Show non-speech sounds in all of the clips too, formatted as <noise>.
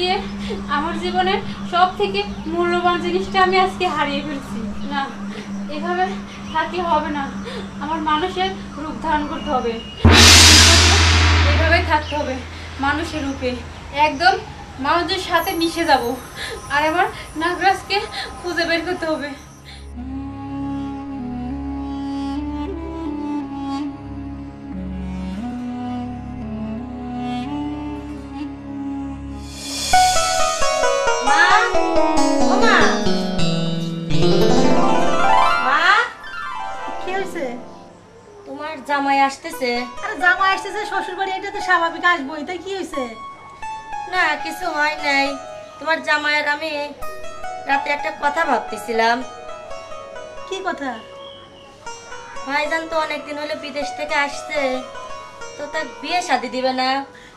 গিয়ে আমার জীবনের সব থেকে মূল্যবান জিনিসটা আমি আজকে হারিয়ে ফেলছি। না, এভাবে থাকলে হবে না। আমার মানুষের রূপ ধারণ করতে হবে। এভাবে থাকতে হবে মানুষের রূপে। একদম মানুষের সাথে মিশে যাব। আর আমার নাগরাজকে খুঁজে বের করতে হবে। জামাই আসতেছে। আরে জামাই আসতেছে শ্বশুর বাড়ি এটা তো স্বাভাবিক আসবোই তাই কি হয়েছে না কিছু হয় নাই। তোমার জামাইয়ের আমি রাতে একটা কথা ভাবতেছিলাম। কি কথা? ভাইজান তো অনেকদিন হলে বিদেশ থেকে আসছে তো তার বিয়ে শাদি দিবে না।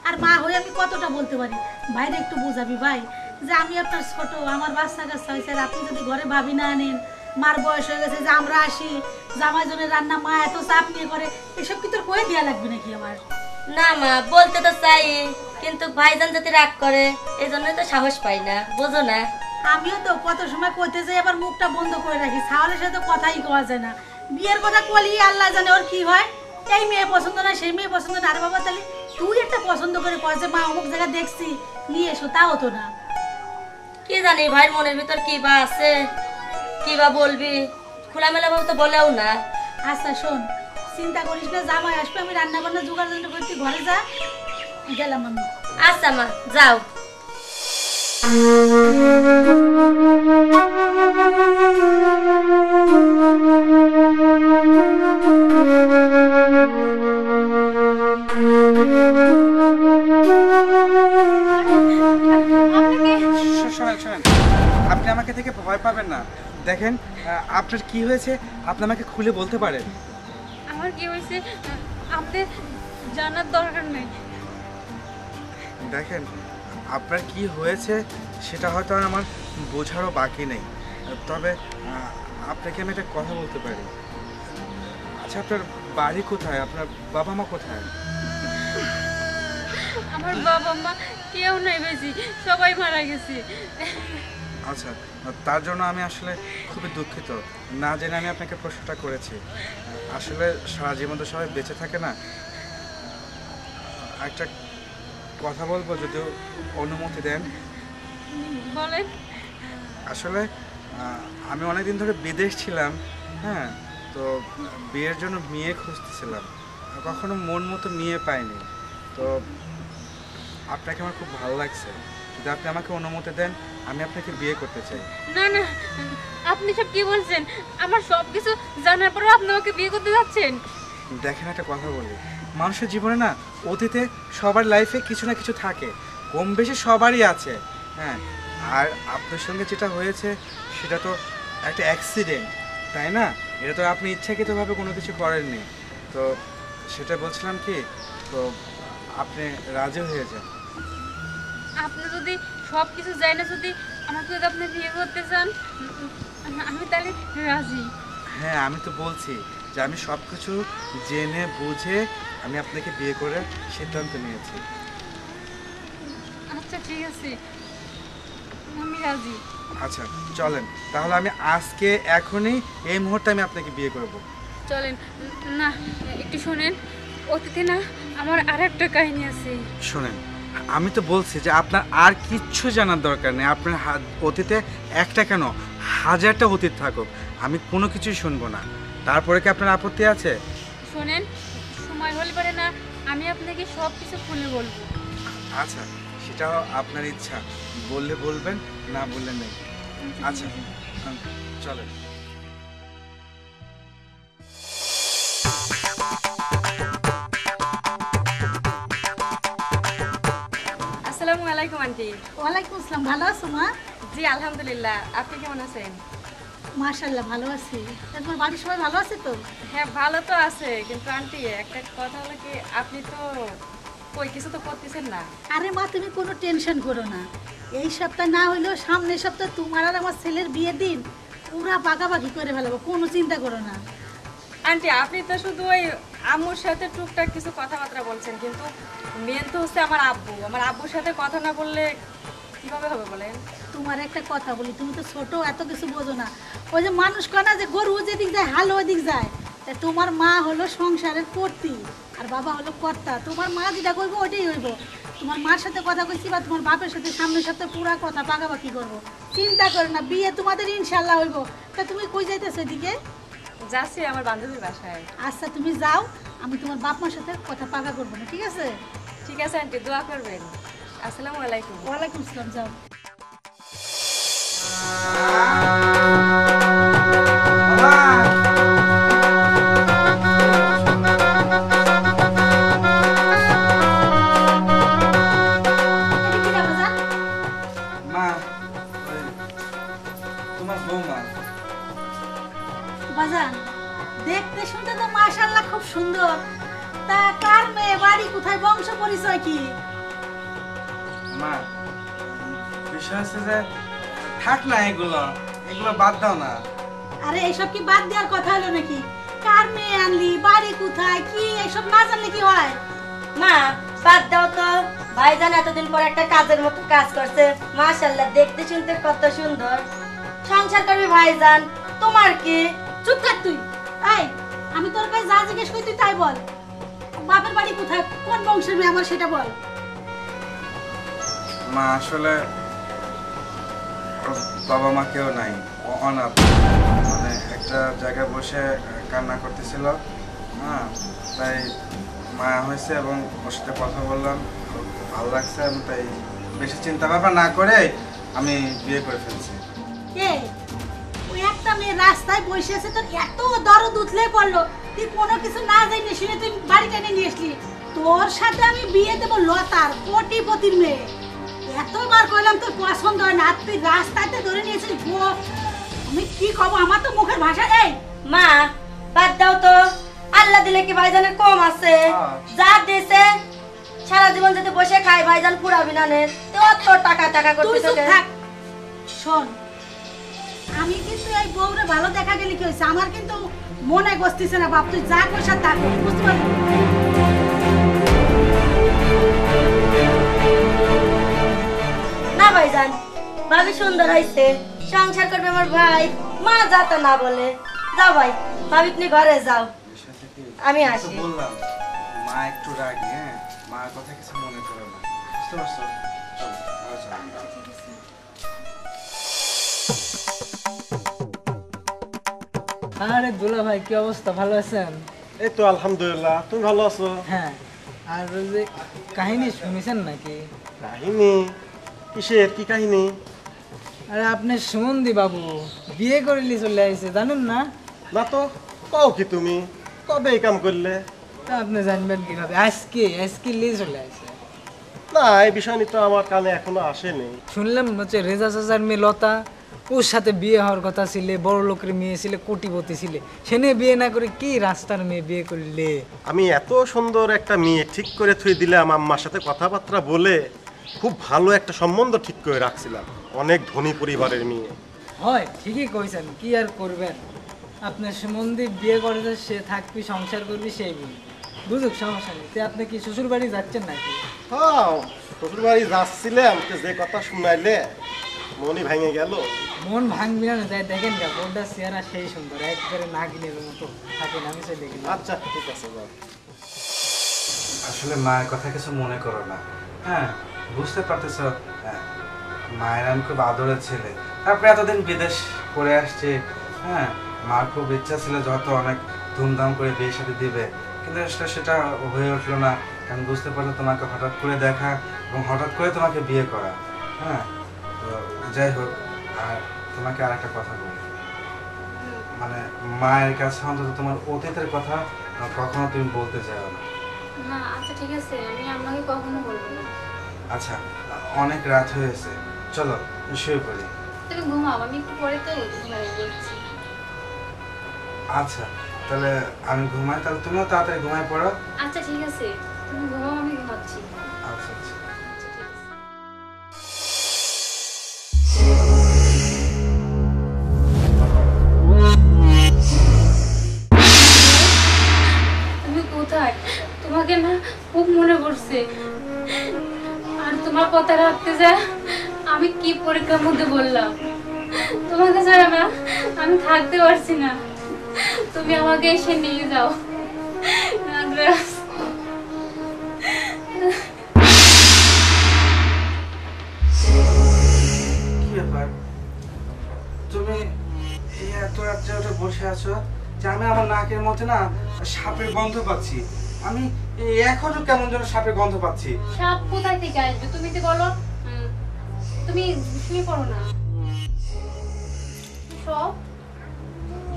আর মা হয়ে আমি কতটা বলতে পারি? ভাইরে একটু বুঝাবি ভাই যে আমি আপনার ছোট আমার বাচ্চা কাচ্চা হয়েছে আর আপনি যদি ঘরে ভাবি না আনেন মার বয়স হয়ে গেছে যে আমরা আসি জামাই জনের রান্না মা এত চাপ নিয়ে করে এসব কি তোর কয়ে দেওয়া লাগবে নাকি আমার? না মা বলতে তো চাই কিন্তু ভাইজান যদি রাগ করে এই জন্যই তো সাহস পাই না বোঝো না। আমিও তো কত সময় কইতে যাই আবার মুখটা বন্ধ করে রাখি ছাওয়ালের সাথে কথাই কওয়া যায় না। বিয়ের কথা কলি আল্লাহ জানে ওর কি হয়। এই মেয়ে পছন্দ না সেই মেয়ে পছন্দ না। আর বাবা তাহলে তুই একটা পছন্দ করে কয় যে মা অমুক জায়গায় দেখছি নিয়ে এসো তা হতো না। কে জানি ভাইয়ের মনের ভিতর কি বা আছে? কি বা বলবি? খোলামেলা ভাবে তো বলেও না। আচ্ছা শোন চিন্তা করিস না জামাই আসবে আমি রান্না বান্না জোগাড় জন্য করছি ঘরে যা। গেলাম আমি। আচ্ছা মা যাও। শো- শোনেন শোনেন আপনি আমাকে থেকে ভয় পাবেন না। দেখেন আপনার কি হয়েছে? আপনি আমাকে খুলে বলতে পারেন। আমার কি হয়েছে? আমাদের জানার দরকার নেই। দেখেন আপনার কি হয়েছে সেটা হয়তো আর আমার বোঝারও বাকি নেই। তবে আপনাকে আমি একটা কথা বলতে পারি। আচ্ছা আপনার বাড়ি কোথায়? আপনার বাবা মা কোথায়? আমার বাবা মা কেউ নাই বেশি সবাই মারা গেছে। আচ্ছা তার জন্য আমি আসলে খুবই দুঃখিত। না জেনে আমি আপনাকে প্রশ্নটা করেছি। আসলে সারা জীবন তো সবাই বেঁচে থাকে না। একটা কথা বলব যদি অনুমতি দেন। বলেন। আসলে আমি অনেকদিন ধরে বিদেশ ছিলাম হ্যাঁ? তো বিয়ের জন্য মেয়ে খুঁজতেছিলাম। কখনো মন মতো মেয়ে পাইনি। তো আপনাকে আমার খুব ভালো লাগছে। যদি আপনি আমাকে অনুমতি দেন আমি আপনাকে বিয়ে করতে চাই। না না আপনি সব কি বলছেন? আমার সব কিছু জানার পরেও আপনি আমাকে বিয়ে করতে যাচ্ছেন? দেখেন একটা কথা বলি মানুষের জীবনে না অতীতে সবার লাইফে কিছু না কিছু থাকে কম বেশি সবারই আছে হ্যাঁ? আর আপনার সঙ্গে যেটা হয়েছে সেটা তো একটা অ্যাক্সিডেন্ট তাই না? এটা তো আপনি ইচ্ছাকৃতভাবে কোনো কিছু করেননি। তো সেটা বলছিলাম কি তো আপনি রাজি হয়ে যান। আপনি যদি সব কিছু যাই না যদি আমাকে যদি আপনি বিয়ে করতে চান আমি তাহলে রাজি। হ্যাঁ আমি তো বলছি যে আমি সব কিছু জেনে বুঝে আমি আপনাকে বিয়ে করার সিদ্ধান্ত নিয়েছি। আচ্ছা ঠিক আছে। আমি রাজি। আচ্ছা চলেন। তাহলে আমি আজকে এখনই এই মুহূর্তে আমি আপনাকে বিয়ে করব। চলেন না একটু শোনেন। অতীতে না আমার আর একটা কাহিনী আছে। শোনেন। আমি তো বলছি যে আপনার আর কিচ্ছু জানার দরকার নেই। আপনার হা- অতীতে একটা কেন? হাজারটা অতীত থাকুক। আমি কোনো কিছুই শুনব না। তারপরে কি আপনার আপত্তি আছে? শোনেন সময় হলে পারে না আমি আপনাকে সব কিছু খুলে বলব। আচ্ছা সেটাও আপনার ইচ্ছা। বললে বলবেন না বললে নেই। আচ্ছা। হুম, চলেন। আসসালামু আলাইকুম আন্টি। ওয়ালাইকুম আসসালাম। ভালো আছো মা? জি আলহামদুলিল্লাহ। আপনি কেমন আছেন? মাশাল্লাহ ভালো আছি। তোমার বাড়ির সবাই ভালো আছে তো? হ্যাঁ ভালো তো আছে। কিন্তু আন্টি একটা কথা হলো কি আপনি তো কই কিছু তো করতেছেন না। আরে মা তুমি কোনো টেনশন করো না। এই সপ্তাহ না হইলেও সামনের সপ্তাহ তোমার আর আমার ছেলের বিয়ে দিন পুরা পাকাপাকি করে ফেলাবো। কোনো চিন্তা করো না। আন্টি, আপনি তো শুধু ওই আম্মুর সাথে টুকটাক কিছু কথাবার্তা বলছেন, কিন্তু মেন তো হচ্ছে আমার আব্বু। আমার আব্বুর সাথে কথা না বললে কীভাবে হবে বলেন? তোমার একটা কথা বলি, তুমি তো ছোট, এত কিছু বোঝো না। ওই যে মানুষ কয় না যে গরু যেদিক যায়, হাল ওদিক যায়। তা তোমার মা হলো সংসারের কর্তি, আর বাবা হলো কর্তা। তোমার মা যেটা করব ওইটাই হইব। তোমার মার সাথে কথা কইছি বা তোমার বাপের সাথে, সামনের সাথে পুরা কথা পাকাপাকি করব। চিন্তা করো না, বিয়ে তোমাদের ইনশাল্লাহ হইব। তা তুমি কই যাইতেছো এদিকে? যাচ্ছি আমার বান্ধবীর বাসায়। আচ্ছা তুমি যাও আমি তোমার বাপ মার সাথে কথা পাকা করব না ঠিক আছে? ঠিক আছে আন্টি দোয়া করবেন। আসসালামু আলাইকুম। ওয়ালাইকুম আসসালাম যাও। বিষয় হচ্ছে যে থাক না এগুলো এগুলো বাদ দাও না। আরে এইসব কি বাদ দেওয়ার কথা হলো নাকি? কার মেয়ে আনলি? বাড়ি কোথায়? কি? এসব না জানলে কি হয়? মা বাদ দাও তো। ভাইজান এতদিন পর একটা কাজের মতো কাজ করছে। মাশাল্লাহ দেখতে শুনতে কত সুন্দর। সংসার করবি ভাইজান। তোমার কি? চুপ থাক তুই। এই আমি তোর কাছে যা জিজ্ঞেস করি তুই তাই বল। বাপের বাড়ি কোথায়? কোন বংশের মেয়ে আমার সেটা বল। মা আসলে বাবা মা কেউ নাই অনাথ মানে একটা জায়গায় বসে কান্না করতেছিল হ্যাঁ? তাই মায়া হয়েছে এবং ওর সাথে কথা বললাম ভালো লাগছে এবং তাই বেশি চিন্তা ভাবনা না করে আমি বিয়ে করে ফেলছি। ওই একটা মেয়ে রাস্তায় বসে আছে, তোর এত দরদ উঠলে পড়ল, তুই কোনো কিছু না জানি শুনে তুই বাড়ি টেনে নিয়ে আসলি। তোর সাথে আমি বিয়ে দেবো লতার কোটিপতির মেয়ে। এতবার কইলাম তোর পছন্দ হয় না তুই রাস্তাতে ধরে নিয়েছিস গো আমি কি কব আমার তো মুখের ভাষা নেই মা বাদ দাও তো। আল্লাহ দিলে কি ভাইজানের কম আছে? হ্যাঁ। যা দিছে সারা জীবন যদি বসে খাই ভাইজান পুরাবি না নে। তো অত টাকা টাকা করতে থাকে। শোন আমি কিন্তু এই বউরে ভালো দেখা গেলে কি হয়েছে? আমার কিন্তু মনে বসতেছে না বাপ তুই যা পয়সা তা বুঝতে পারলি? না ভাইজান ভাবি সুন্দর হইছে সংসার করবে আমার ভাই মা যাতে না বলে। যাও ভাই ভাবি তুমি ঘরে যাও। কি আমি আসি। বললাম মা একটু রাগি হ্যাঁ? মার কথা কিছু মনে করো না। বুঝতে পারছ। আরে দুলা ভাই কি অবস্থা? ভালো আছেন? এই তো আলহামদুলিল্লাহ তুমি ভালো আছো? হ্যাঁ আর যে কাহিনী শুনেছেন নাকি? কাহিনী? কিসের কি কাহিনী? আরে আপনি সুমন্দি বাবু বিয়ে করে করলি চলে আইছে জানেন না? না তো কও কি তুমি? কবে এই কাম করলে? তা আপনি জানবেন কীভাবে আজকে আজকে লিয়ে চলে আইছে। না এই বিষয় নিয়ে তো আমার কানে এখনও আসেনি শুনলাম হচ্ছে রেজা চাচার মেয়ে লতা ওর সাথে বিয়ে হওয়ার কথা ছিল বড় লোকের মেয়ে ছিল কোটিপতি ছিল। সে নিয়ে বিয়ে না করে কি রাস্তার মেয়ে বিয়ে করলে? আমি এত সুন্দর একটা মেয়ে ঠিক করে থুই দিলাম আম্মার সাথে কথাবার্তা বলে। খুব ভালো একটা সম্বন্ধ ঠিক করে রাখছিলাম অনেক ধনী পরিবারের মেয়ে। হয় ঠিকই কইছেন কি আর করবেন? আপনার সুমন্দি বিয়ে করেছে সে থাকবি সংসার করবি সেই বুঝ বুঝুক সমস্যা নেই। তে আপনি কি শ্বশুর বাড়ি যাচ্ছেন নাকি? হ্যাঁ শ্বশুর বাড়ি যাচ্ছিলাম তো যে কথা শুনাইলে মনই ভেঙে গেল। মন ভাঙবি না যাই দেখেন গা বোর্ডার চেহারা সেই সুন্দর একবারে নাগিনের মতো থাকেন আমি সে দেখি আচ্ছা ঠিক আছে আসলে মায়ের কথা কিছু মনে করো না হ্যাঁ? বুঝতে পারতেছ মায়ের আমি খুব আদরের ছেলে। তারপরে এতদিন বিদেশ করে আসছে হ্যাঁ মার খুব ইচ্ছা ছিল যত অনেক ধুমধাম করে বিয়ে সাথে দিবে, কিন্তু আসলে সেটা হয়ে উঠল না, কারণ বুঝতে পারল তোমাকে হঠাৎ করে দেখা এবং হঠাৎ করে তোমাকে বিয়ে করা হ্যাঁ তো যাই হোক, আর তোমাকে আর একটা কথা বলি। মানে মায়ের কাছে অন্তত তোমার অতীতের কথা কখনো তুমি বলতে চাও না। আচ্ছা ঠিক আছে, আমি আপনাকে কখনো বলব না। আচ্ছা অনেক রাত হয়েছে চলো শুয়ে পড়ি। তুমি ঘুমাও আমি একটু পরে তো ঘুমাই বলছি। আচ্ছা তাহলে আমি ঘুমাই তাহলে তুমিও তাড়াতাড়ি ঘুমাই পড়ো। আচ্ছা ঠিক আছে। তুমি ঘুমাও আমি ঘুমাচ্ছি। আচ্ছা আচ্ছা। আচ্ছা তোমাকে না খুব মনে পড়ছে। তোমার কথা রাখতে যা আমি কি পরীক্ষার মধ্যে বললাম? তোমাকে ছাড়া না, আমি থাকতে পারছি না। তুমি আমাকে এসে নিয়ে যাও। তুমি এত বসে আছো? যে আমি আমার নাকের মধ্যে না সাপের গন্ধ পাচ্ছি। আমি এখনও কেমন যেন সাপের গন্ধ পাচ্ছি। সাপ কোথায় থেকে আসবে? তুমি তো বলো। তুমি শুয়ে পড়ো না।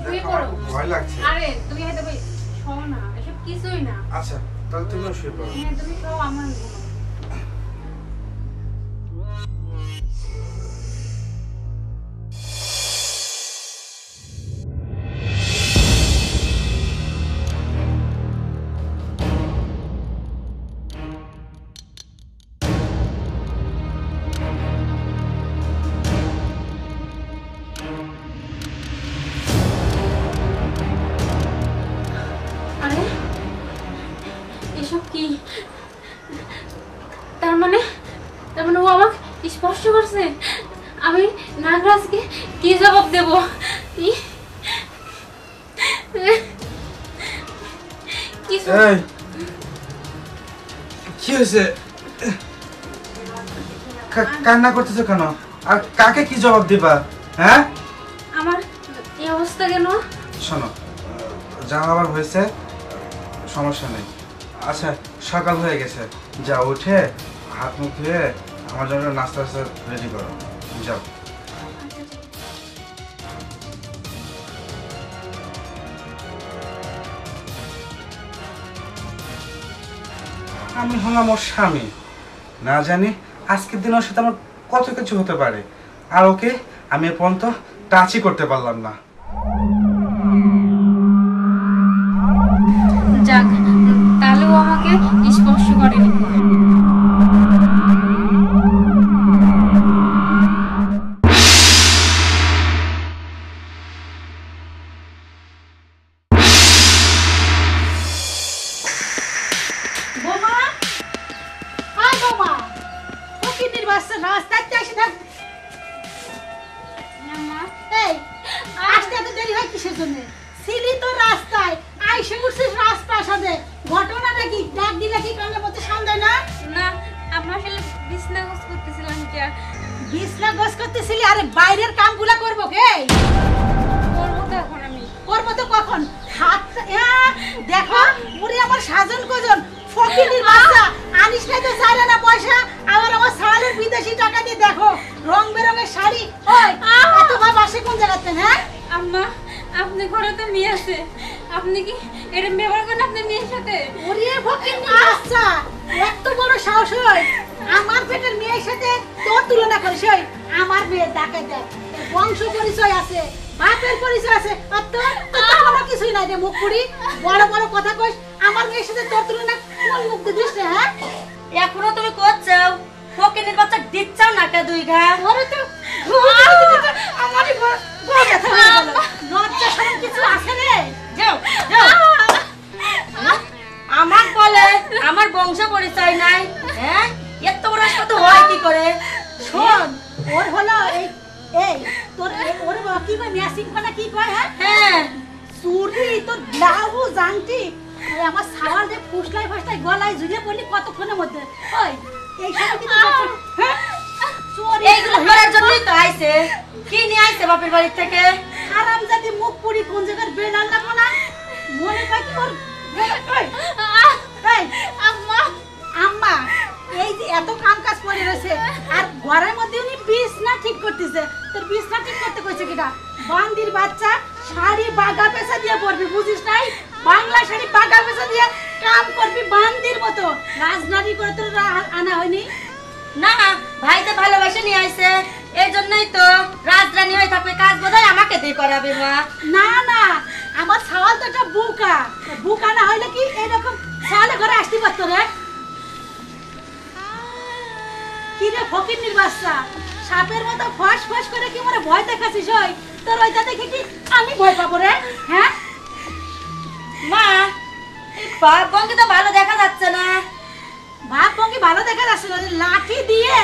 শুয়ে পড়ো। ভয় লাগছে। আরে তুমি হয়তো ভাই শো না। এসব কিছুই না। আচ্ছা তাহলে তুমিও শুয়ে পড়ো। হ্যাঁ তুমি শোও আমার কান্না করতেছো কেন? আর কাকে কি জবাব দিবা? হ্যাঁ? আমার এই অবস্থা কেন? শোনো যা আবার হয়েছে সমস্যা নেই। আচ্ছা সকাল হয়ে গেছে। যা উঠে হাত মুখ ধুয়ে আমার জন্য নাস্তা টাস্তা রেডি করো। যাও। আমি হলাম ওর স্বামী। না জানি আজকের দিনেও ওর সাথে আমার কত কিছু হতে পারে। আর ওকে আমি এ পর্যন্ত টাচই করতে পারলাম না। দিচ্ছাও না কে দুই ঘা ওরে তো। আমারই গো- গো ব্যথা হয়ে গেল। লজ্জা শরম কিছু আছে রে। যাও যাও। আমার বলে আমার বংশ পরিচয় নাই হ্যাঁ? এত বড় সাথে হয় কি করে? শোন। ওর হলো এই এই তোর ওর বাবা কি কয় ম্যাসিং ফানা কি কয় হ্যাঁ? হ্যাঁ। চুরি তোর ব্লাউজ আংটি আমার সাওয়াল যে ফুসলাই ফাসলাই গলায় ঝুলে পড়লি কতক্ষণের মধ্যে? ওই হ্যাঁ? চোর এইগুলো করার জন্যই তো আইছে। কি নিয়ে আইছে বাপের বাড়ি থেকে? হারাম জাতি মুখ পুরি কোন জায়গার বেড়াল লাগো না মনে কয় কি ওর বে- ওই, এই, আম্মা। আম্মা এই যে এত কাম কাজ পড়ে রয়েছে আর ঘরের মধ্যে উনি বিছনা ঠিক করতেছে। তোর বিছনা ঠিক করতে কইছে কিনা? বান্দির বাচ্চা শাড়ি বাগা পেশা দিয়ে পরবি বুঝিস নাই? বাংলা শাড়ি বাগা পেশা দিয়ে কাম করবি বান্দির মতো। রাজনারী করে তোর আনা হয়নি? না ভাই তো ভালোবাসে নিয়ে আইছে। এই জন্যই তো রাজরানী হয়ে থাকবে কাজ বোধহয় আমাকে দিয়ে করাবে মা। না না আমার সওয়াল তো একটা বুকা। বুকা না হইলে কি এরকম সালে ঘরে আসতে পারতো রে? কি রে ফকির নির্বাচা সাপের মতো ফস ফস করে কি মনে ভয় দেখাছিস ওই? তোর ওইটা দেখে কি আমি ভয় পাবো রে? হ্যাঁ? মা বাপ বঙ্গে তো ভালো দেখা যাচ্ছে না। ভালো দেখা যাচ্ছে না লাঠি দিয়ে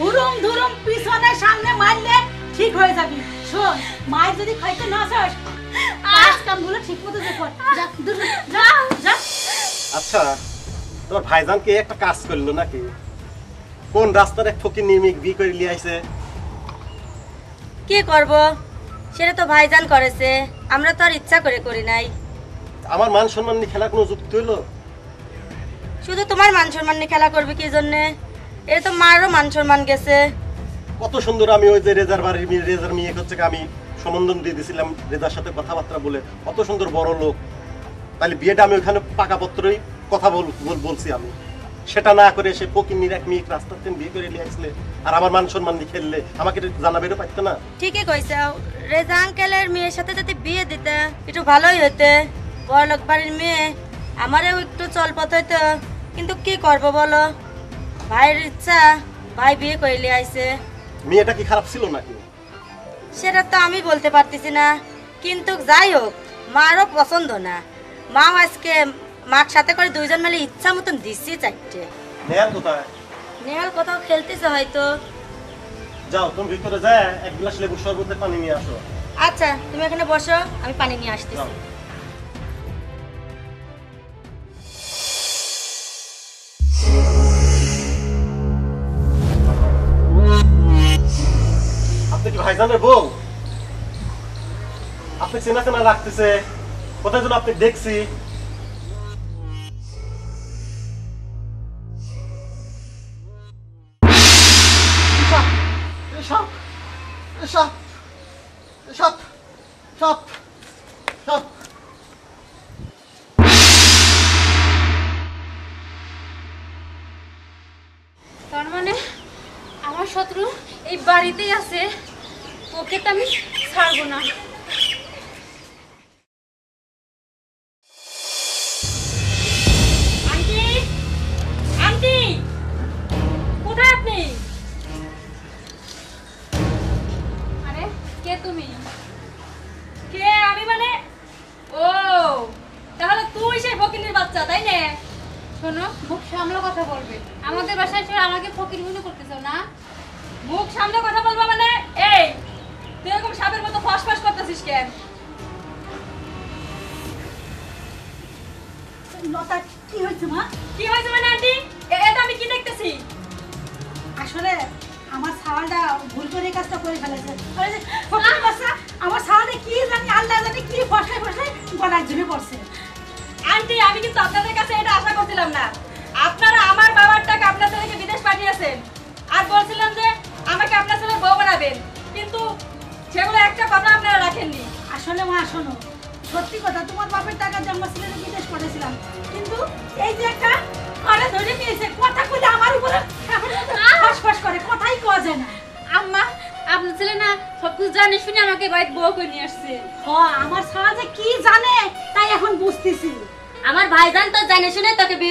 হুরুম ধুরুম পিছনে সামনে মারলে ঠিক হয়ে যাবি। শোন মায়ের যদি খাইতে না চাস কাজ কামগুলো ঠিক মতো যে কর যা আচ্ছা তোমার ভাইজান কি একটা কাজ করল নাকি? কোন রাস্তার এক ফকির নিয়মিক বিয়ে করে নিয়ে আইছে? কি করব? সেটা তো ভাইজান করেছে। আমরা তো আর ইচ্ছা করে করি নাই। আমার মান সম্মান নিয়ে খেলা কোনো যুক্তি হইল? শুধু তোমার মান সম্মান নিয়ে খেলা করবে কি জন্যে? এটা তো মারও মান সম্মান গেছে। কত সুন্দর আমি ওই যে রেজার বাড়ির মেয়ে রেজার মেয়ে হচ্ছে আমি সম্বন্ধন দিয়ে দিয়েছিলাম রেজার সাথে কথাবার্তা বলে। কত সুন্দর বড় লোক। তাহলে বিয়েটা আমি ওখানে পাকাপত্রই কথা বল বল- বলছি আমি। সেটা না করে সে ফকির এক মেয়ে রাস্তার থেকে বিয়ে করে নিয়ে আসলে। আর আমার মান সম্মান নিয়ে খেললে আমাকে জানাবেরও পারতো না? ঠিকই কইছে। রেজা আঙ্কেলের মেয়ের সাথে যদি বিয়ে দিতে একটু ভালোই হইতে। বড়লোক বাড়ির মেয়ে আমারও একটু চলপথ হইতো কিন্তু কি করব বলো? ভাইয়ের ইচ্ছা ভাই বিয়ে করিলে আইছে। মেয়েটা কি খারাপ ছিল নাকি? সেটা তো আমি বলতে পারতেছি না কিন্তু যাই হোক মারও পছন্দ না। মাও আজকে মার সাথে করে দুইজন মিলে ইচ্ছা মতন দিচ্ছি চারটে। নেয়ার কোথায়? নেহাল কোথাও খেলতেছে হয়তো। যাও তুমি ভিতরে যায় এক গ্লাস লেবু শরবতের পানি নিয়ে আসো। আচ্ছা তুমি এখানে বসো আমি পানি নিয়ে আসতেছি। ভাইজানের বউ। আপনি চেনা চেনা লাগতেছে কোথায় যেন আপনি দেখছি। তার মানে আমার শত্রু এই বাড়িতেই আছে। ওকে তো আমি ছাড়বো না।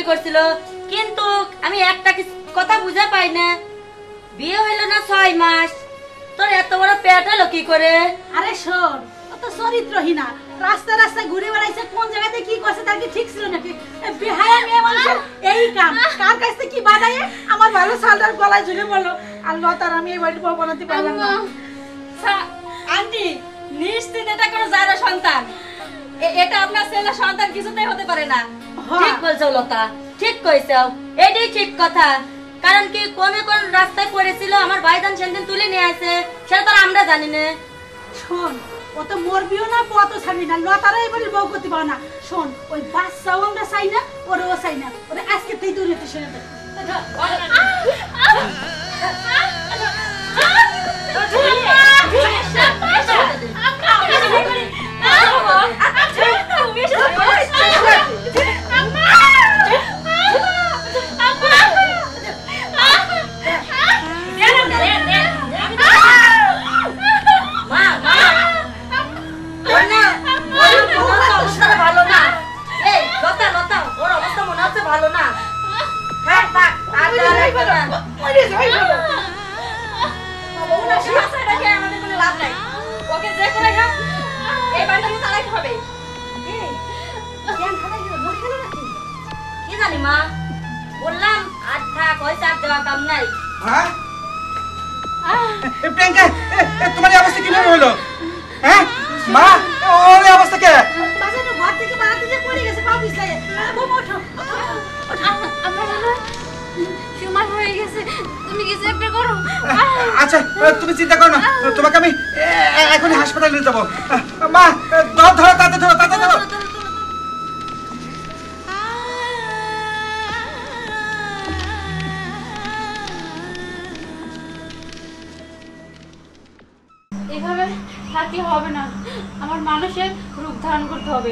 করছিল কিন্তু আমি একটা কথা বুঝে পাই না। বিয়ে হইল না ছয় মাস। তোর এত বড় পেট হলো কি করে? আরে শোন অত চরিত্রহীনা। রাস্তা রাস্তায় ঘুরে বেড়াইছে কোন জায়গাতে কি করছে তার কি ঠিক ছিল নাকি? বেহায়া মেয়ে মানুষের এই কাম। কার কাছ থেকে কি বানায় আমার ভালো সালটার গলায় ঝুলে বলল আল্লাহ তার আমি এই বাড়ির বউ বানাতে পারলাম না। আন্টি নিশ্চিত এটা কোনো যারা সন্তান। এটা আপনার ছেলের সন্তান কিছুতেই হতে পারে না হ্যাঁ। ঠিক বলছো লতা ঠিক কইছো এটাই ঠিক কথা কারণ কি কোন কোন রাস্তায় পড়েছিল আমার ভাইজান সেদিন তুলে নিয়ে আসে সেটা তো আমরা জানি না শোন অত মরবিও না অত ছাড়বি না লতারা এই বউ করতে পারো না শোন ওই বাচ্চাও আমরা চাই না ওরও চাই না ওরে আজকে তুই দূরে তো শুনে দে মা মা ওর না ওর অবস্থা ভালো না না থাক আর লাগবে না ওনার সমস্যা রেখে আমাদের কোনো লাভ নাই ওকে যে করে হোক এই বাড়িটা কিন্তু হবে। কি জানি মা বললাম আর থাক দেওয়া কাম নাই। হ্যাঁ? এ, প্রিয়াঙ্কা এ, এ, তোমার অবস্থা কীভাবে হলো? হ্যাঁ? মা ওর অবস্থা কে? বাজানো ঘর থেকে বাড়াতে যে পড়ে গেছে পা পিছলে। বউ ওঠো। আ- আমার হয়ে গেছে। তুমি কিছু একটা করো? আচ্ছা তুমি চিন্তা করো না। তোমাকে আমি এখনই হাসপাতালে নিয়ে যাব। মা ধারণ করতে হবে।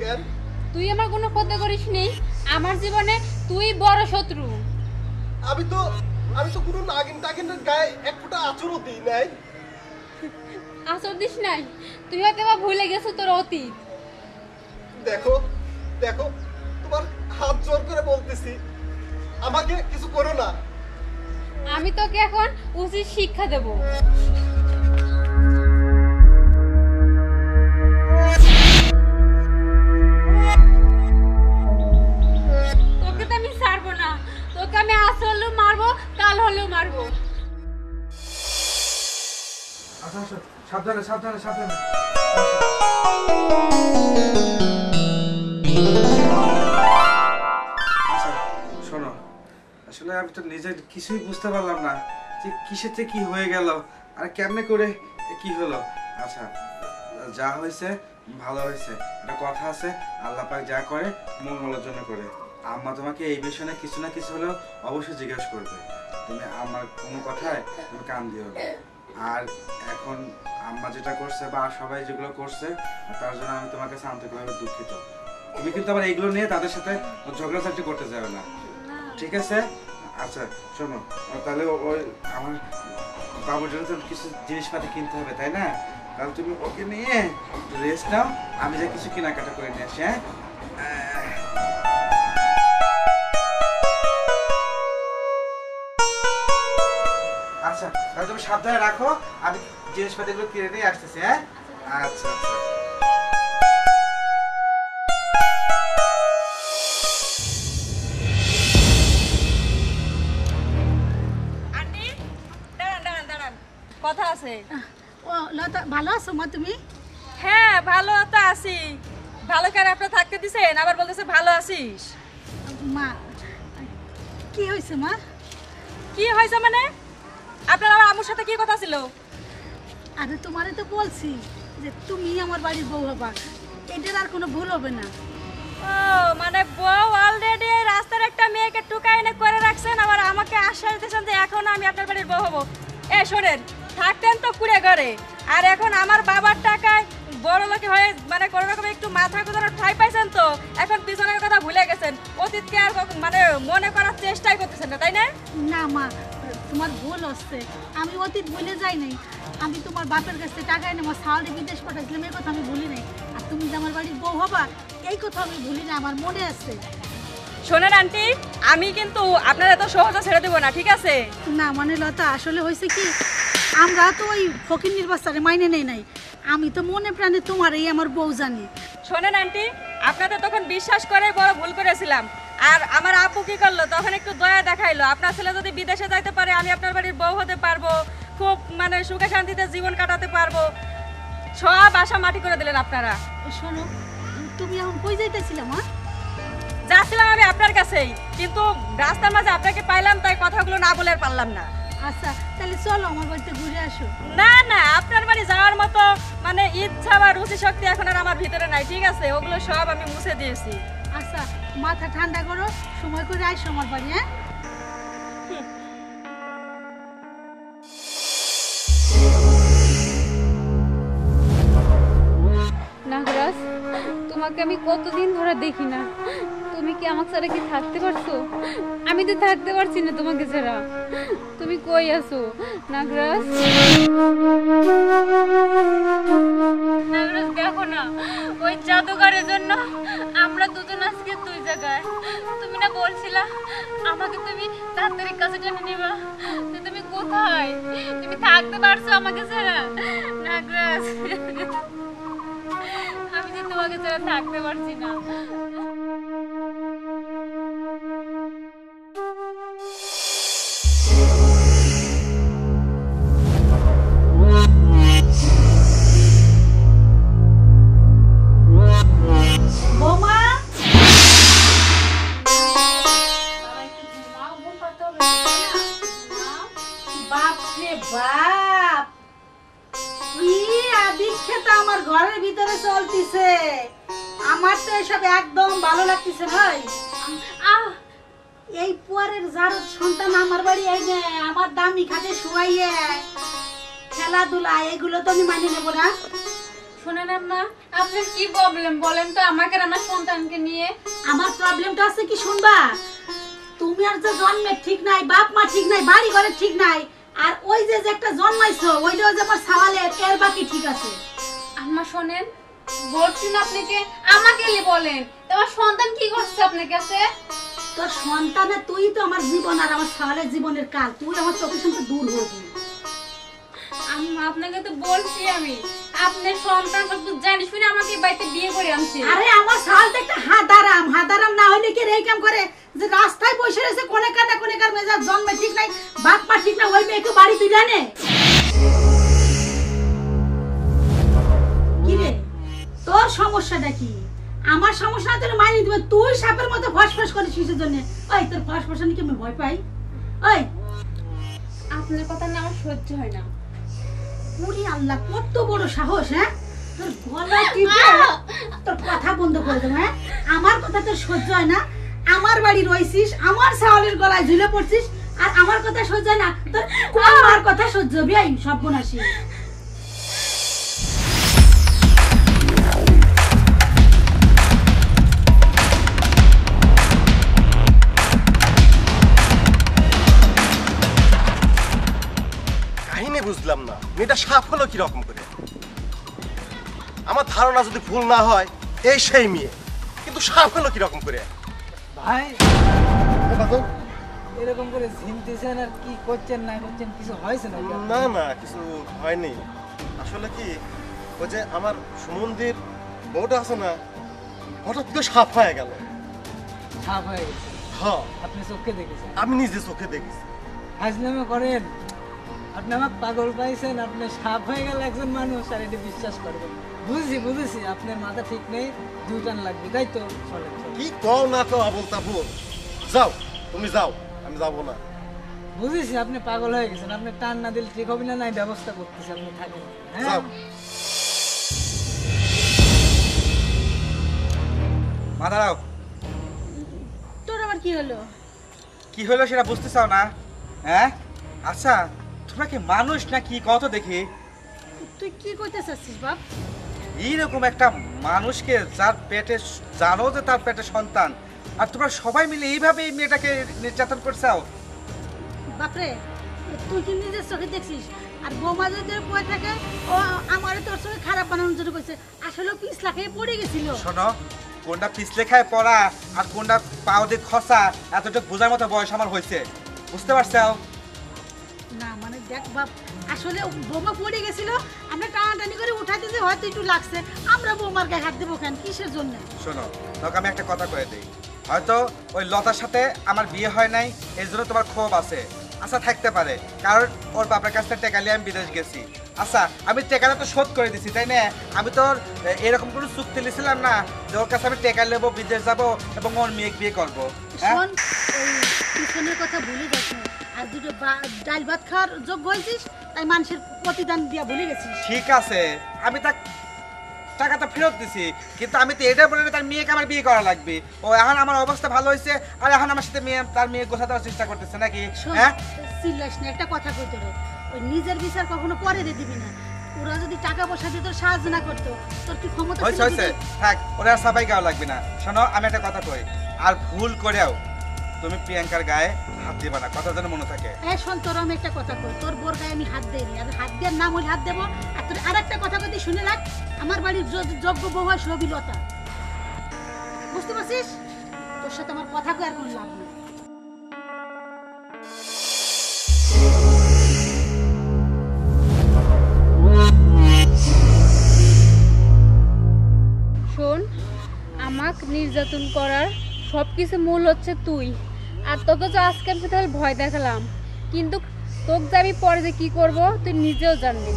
কেন? তুই আমার কোনো ক্ষতি করিস নি আমার জীবনে তুই বড় শত্রু। আমি তো আমি তো কোনো নাগিন টাগিনের গায়ে এক ফোঁটা আচরও দিই নাই। আসর দিস নাই? তুই হয়তো বা ভুলে গেছো তোর অতীত। দেখো দেখো তোমার হাত জোর করে বলতেছি। আমাকে কিছু করো না। আমি তোকে এখন উচিত শিক্ষা দেব। কাল হলেও মারবো। আচ্ছা আচ্ছা সাবধানে সাবধানে সাবধানে। আচ্ছা শোনো, আসলে আমি তো নিজে কিছুই বুঝতে পারলাম না যে কিসেতে কি হয়ে গেল আর কেমনে করে কি হলো। আচ্ছা যা হয়েছে, ভালো হয়েছে। একটা কথা আছে, আল্লাহ পাক যা করে মঙ্গলের জন্য করে। আম্মা তোমাকে এই বিষয়ে কিছু না কিছু হলেও অবশ্যই জিজ্ঞেস করবে। তুমি আমার কোনো কথায় তুমি কান দিও না। আর এখন আম্মা যেটা করছে বা সবাই যেগুলো করছে, তার জন্য আমি তোমার কাছে দুঃখিত। তুমি কিন্তু আবার এইগুলো নিয়ে তাদের সাথে ঝগড়াঝাটি করতে যাবে না। ঠিক আছে? আচ্ছা শোনো, তাহলে ওই আমার বাবুর জন্য কিছু জিনিসপাতি কিনতে হবে, তাই না? তাহলে তুমি ওকে নিয়ে রেস্ট নাও, আমি যা কিছু কেনাকাটা করে নিয়ে আসি হ্যাঁ? আচ্ছা তাহলে তুমি সাবধানে রাখো আমি জিনিসপাতিগুলো কিনে নিয়ে আসতেছি হ্যাঁ? আচ্ছা আচ্ছা। দাঁড়ান দাঁড়ান দাঁড়ান কথা আছে। ও লতা ভালো আছো মা তুমি? হ্যাঁ ভালো তো আছি। ভালো করে আপনি থাকতে দিছেন আবার বলতেছে ভালো আছিস। মা কি হয়েছে মা? কি হয়েছে মানে? আপনার আমার আম্মুর সাথে কি কথা ছিল? আরে তোমারে তো বলছি যে তুমি আমার বাড়ির বউ হবা। এটার আর কোনো ভুল হবে না। ও মানে বউ অলরেডি রাস্তার একটা মেয়েকে টুকাই এনে করে রাখছেন আবার আমাকে আশ্বাস দিয়েছেন যে এখন আমি আপনার বাড়ির বউ হব। এ শোনেন থাকতেন তো কুড়ে ঘরে আর এখন আমার বাবার টাকায় বড় লোকে হয়ে মানে কোনো রকম একটু মাথা কোথাও ঠাই পাইছেন তো এখন পিছনের কথা ভুলে গেছেন। অতীতকে আর মানে মনে করার চেষ্টাই করতেছেন না তাই না? না মা তোমার ভুল হচ্ছে। আমি অতীত ভুলে যাই নাই। আমি তোমার বাপের কাছে টাকা এনে আমার সাউরি বিদেশ পাঠাইছিলাম এই কথা আমি ভুলি নাই। আর তুমি যে আমার বাড়ির বউ হবা এই কথা আমি ভুলি না আমার মনে আছে। শোনেন আন্টি আমি কিন্তু আপনার এত সহজে ছেড়ে দেবো না ঠিক আছে? না মানে লতা আসলে হয়েছে কি আমরা তো ওই ফকির নির্বাচনে মাইনে নেই নাই। আমি তো মনে প্রাণে তোমার এই আমার বউ জানি। শোনেন আন্টি আপনাদের তখন বিশ্বাস করে বড় ভুল করেছিলাম। আর আমার আপু কি করল? তখন একটু দয়া দেখাইলো। আপনার ছেলে যদি বিদেশে যাইতে পারে আমি আপনার বাড়ির বউ হতে পারব। খুব মানে সুখে শান্তিতে জীবন কাটাতে পারব। সব আশা মাটি করে দিলেন আপনারা। শোনো তুমি এখন কই যাইতেছিলা মা? যাচ্ছিলাম আমি আপনার কাছেই। কিন্তু রাস্তার মাঝে আপনাকে পাইলাম তাই কথাগুলো না বলে পারলাম না। আচ্ছা তাহলে চলো আমার বাড়িতে ঘুরে আসো। না না আপনার বাড়ি যাওয়ার মতো মানে ইচ্ছা বা রুচি শক্তি এখন আর আমার ভিতরে নাই ঠিক আছে? ওগুলো সব আমি মুছে দিয়েছি। আচ্ছা মাথা ঠান্ডা করো, সময় করে আয় সময় বাড়ি হ্যাঁ? নাগরাজ, তোমাকে আমি কতদিন ধরে দেখি না। তুমি কি আমার ছাড়া কি থাকতে পারছ? আমি তো থাকতে পারছি না তোমাকে ছাড়া। তুমি কই আছো? নাগরাজ? নাগরাজ, দেখো না, ওই জাদুঘরের জন্য আমরা দুজন আজকে দুই জায়গায়। তুমি না বলছিলা আমাকে তুমি তাড়াতাড়ি কাছে টেনে নেবা। তুমি কোথায়? তুমি থাকতে পারছ আমাকে ছাড়া? নাগরাজ। তোমাকে ছাড়া থাকতে পারছি না বৌমা বাপ রে বাপ কি আদিক্ষেতা আমার ঘরের ভিতরে চলতিছে। আমার তো এসব একদম ভালো লাগতেছে ভাই। এই পরের যার সন্তান আমার বাড়ি এই যে আমার দামি খাতে শুয়াইয়ে খেলাধুলা এগুলো তো আমি মানি নেব না। শোনেন আম্মা আপনার কি প্রবলেম বলেন তো আমাকে আমার সন্তানকে নিয়ে। আমার প্রবলেমটা আছে কি শুনবা? তুমি আর যে জন্মে ঠিক নাই বাপ মা ঠিক নাই বাড়ি ঘরে ঠিক নাই আর ওই যে যে একটা জন্মাইছো ওইটাও যে আমার সাওয়ালে এর বাকি ঠিক আছে। আম্মা শোনেন বলছি না আপনাকে আমাকে বলেন। তোমার সন্তান কি করছে আপনার কাছে? তোর সন্তানে তুই তো আমার জীবন আর আমার সাওয়ালের জীবনের কাল। তুই আমার চোখের সামনে দূর হবি আম্মা আপনাকে তো বলছি আমি। আপনার সন্তান সব জানি শুনে আমাকে বাড়িতে বিয়ে করে আনছে। আরে আমার সাওয়াল তো একটা হাদারাম। হাদারাম না হইলে কি রে এই কাম করে? যে রাস্তায় বসে রয়েছে কোনে কাটা কোনে কার মেজাজ জন্মে ঠিক নাই বাপ মা ঠিক না ওই মেয়েকে বাড়ি তুই জানে তোর সমস্যাটা কি? আমার সমস্যা তোর মানি দিবে তুই সাপের মতো ফসফস করিস কিসের জন্য? ওই তোর ফসফস নাকি আমি ভয় পাই? ওই আপনার কথা না আমার সহ্য হয় না। পুরি আল্লাহ কত বড় সাহস হ্যাঁ? তোর গলা টিপে তোর কথা বন্ধ করে দেবো হ্যাঁ? আমার কথা তোর সহ্য হয় না। আমার বাড়ি রইছিস আমার সাওয়ালের গলায় ঝুলে পড়ছিস আর আমার কথা সহ্য হয় না। তোর কোন মার কথা সহ্য হবে সব বোনাসি বুঝলাম না। মেয়েটা সাপ হলো কীরকম করে? আমার ধারণা যদি ভুল না হয় এই সেই মেয়ে। কিন্তু সাপ হলো কীরকম করে? ভাই এরকম করে ঝিমতেছেন আর কি করছেন না করছেন কিছু হয়েছে না না না কিছু হয়নি। আসলে কি ওই যে আমার সুমন্দির বউটা আছে না হঠাৎ করে সাপ হয়ে গেল। সাপ হয়ে গেছে? হ্যাঁ। আপনি চোখে দেখেছেন? আমি নিজে চোখে দেখেছি। হাজনামে করেন। আপনি আমার পাগল পাইছেন আপনি সাপ হয়ে গেল একজন মানুষ আর এটি বিশ্বাস করবেন। বুঝছি বুঝেছি আপনার মাথা ঠিক নেই দুটান লাগবে তাই তো। কি কও না কও আবল তাবল যাও তুমি যাও আমি যাব না। বুঝেছি আপনি পাগল হয়ে গেছেন আপনি টান না দিলে ঠিক হবে না নাই ব্যবস্থা করতেছি আপনি থাকেন। হ্যাঁ? যাও। মা দাঁড়াও। তোর আবার কি হলো? কি হলো সেটা বুঝতে চাও না? হ্যাঁ? আচ্ছা তোমরা মানুষ না কি কত দেখি। তুই কি করতে চাচ্ছিস বাপ? এইরকম একটা মানুষকে যার পেটে জানো যে তার পেটে সন্তান। আর তোমরা সবাই মিলে এইভাবে এই মেয়েটাকে নির্যাতন করছাও বাপরে তুই কি নিজের চোখে দেখছিস? আর বৌমা যদি বয়ে থাকে ও আমার তোর সঙ্গে খারাপ বানানোর জন্য কইছে। আসলে পিছলা খেয়ে পড়ে গেছিল। শোনো কোনটা পিছলে খায় পড়া আর কোনটা পাও দিয়ে খসা এতটুকু বোঝার মতো বয়স আমার হয়েছে। বুঝতে পারছ? না দেখ বাপ আসলে বোমা পড়ে গেছিল আমরা টানাটানি করে উঠাতে যে হয়তো একটু লাগছে আমরা বোমার গায়ে হাত দেবো কেন? কিসের জন্য? শোনো তোকে আমি একটা কথা কয়ে দিই। হয়তো ওই লতার সাথে আমার বিয়ে হয় নাই এই জন্য তোমার ক্ষোভ আছে। আচ্ছা থাকতে পারে কারণ ওর বাবার কাছ থেকে টেকা নিয়ে আমি বিদেশ গেছি। আচ্ছা আমি টেকাটা তো শোধ করে দিছি তাই না? আমি তো এরকম কোনো চুক্তি নিয়েছিলাম না যে ওর কাছে আমি টেকা নেব বিদেশ যাব এবং ওর মেয়ে বিয়ে করব। হ্যাঁ? কথা ভুলে না। আর দুটো ডাল ভাত খাওয়ার যোগ্য হয়েছিস? তাই মানুষের প্রতিদান দিয়া ভুলে গেছিস। ঠিক আছে। আমি তার টাকাটা ফেরত দিছি। কিন্তু আমি তো এটা বলে তার মেয়েকে আমার বিয়ে করা লাগবে। ও এখন আমার অবস্থা ভালো হয়েছে আর এখন আমার সাথে মেয়ে তার মেয়ে গোছা দেওয়ার চেষ্টা করতেছে নাকি? হ্যাঁ? চিল্লাস না একটা কথা কই তোরে। ওই নিজের বিচার কখনো পরে দিয়ে দিবি না। ওরা যদি টাকা পয়সা দিয়ে তোর সাহায্য না করতো তোর কি ক্ষমতা হয়েছে হয়েছে থাক ওরা সাফাই গাও লাগবে না। শোনো আমি একটা কথা কই। আর ভুল করেও তুমি প্রিয়াঙ্কার গায়ে হাত দিবা না কথা যেন মনে থাকে। হ্যাঁ শোন তোর আমি একটা কথা কই তোর বোর গায়ে আমি হাত দেইনি আর হাত দেওয়ার নাম হলে হাত দেবো। আর তোর আর একটা কথা যদি শুনে রাখ আমার বাড়ির যোগ্য বউ হয় সবিলতা বুঝতে পারছিস? তোর সাথে আমার কথা কই আর কোনো লাভ নেই। শোন আমাকে নির্যাতন করার সব কিছু মূল হচ্ছে তুই। আর তোকে তো আজকে আমি তাহলে ভয় দেখালাম। কিন্তু তোকে যে আমি পরে যে কি করব তুই নিজেও জানবি।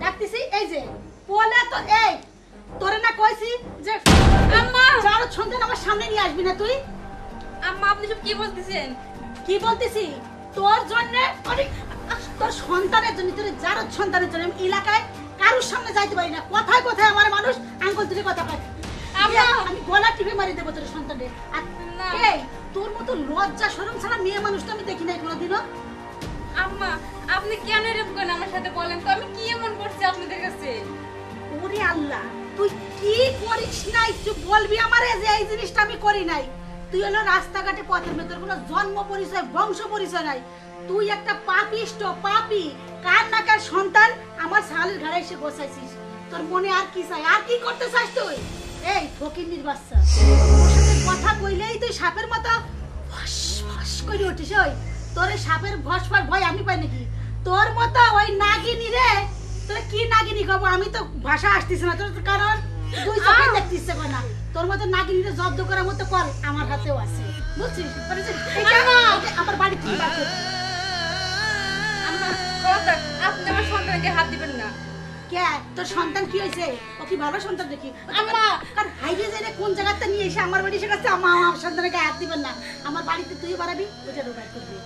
ডাকতেছি এই যে পোলা তো এই তোরে না কইছি যে আম্মা! যার সন্তান আমার সামনে নিয়ে আসবি না তুই? আম্মা আপনি সব কি বলতেছেন? কি বলতেছি? তোর জন্য অনেক তোর সন্তানের জন্য তোর যার সন্তানের জন্য এলাকায় কারোর সামনে যাইতে পারি না। কোথায় কোথায় আমার মানুষ আঙ্গুল তুলে কথা পায়! আমি গলা টিপে মারি দেবো তোর সন্তানের আর এই তোর মতো লজ্জা শরম ছাড়া মেয়ে মানুষ তো আমি দেখি নাই কোনোদিনও। আম্মা আপনি কেন এরকম করেন আমার সাথে বলেন তো? তুই কি করিস নাই? তুই বলবি আমারে যে এই জিনিসটা আমি করি নাই। তুই হলো রাস্তাঘাটে পথের ভেতর কোনো জন্ম পরিচয়, বংশ পরিচয় নাই। তুই একটা পাপিষ্ট পাপি কার না কার সন্তান, আমার শালের ঘরে এসে বসাইছিস। তোর মনে আর কি চাই? আর কি করতে চাস তুই? এই ফকির বাচ্চা। ওর সাথে কথা কইলেই তুই সাপের মতো ফস ফস করে উঠিস, ওই। তোর সাপের ভস ফস ভয় আমি পাই নাকি? তোর মতো ওই নাগিনী রে তোর কি নাগিনী কব? আমি তো ভাষা আসতেছে না। তোর কারণ তুই চোখে দেখতে ইচ্ছে করে না। তোর মতো নাগিনীরে জব্দ করার মতো কল আমার হাতেও আছে। বুঝছিস? আমার বাড়ি খবরদার আপনি আমার সন্তানকে হাত দিবেন না। কে? তোর সন্তান কি হয়েছে? ও কি ভালো সন্তান দেখি আম্মা! কার হাইরে যাই কোন জায়গাতে নিয়ে এসে আমার বাড়ি এসে কাছে আমা আমার সন্তানের গায়ে হাত দিবেন না? আমার বাড়িতে তুই বাড়াবি ওইটা রোবাই করবি।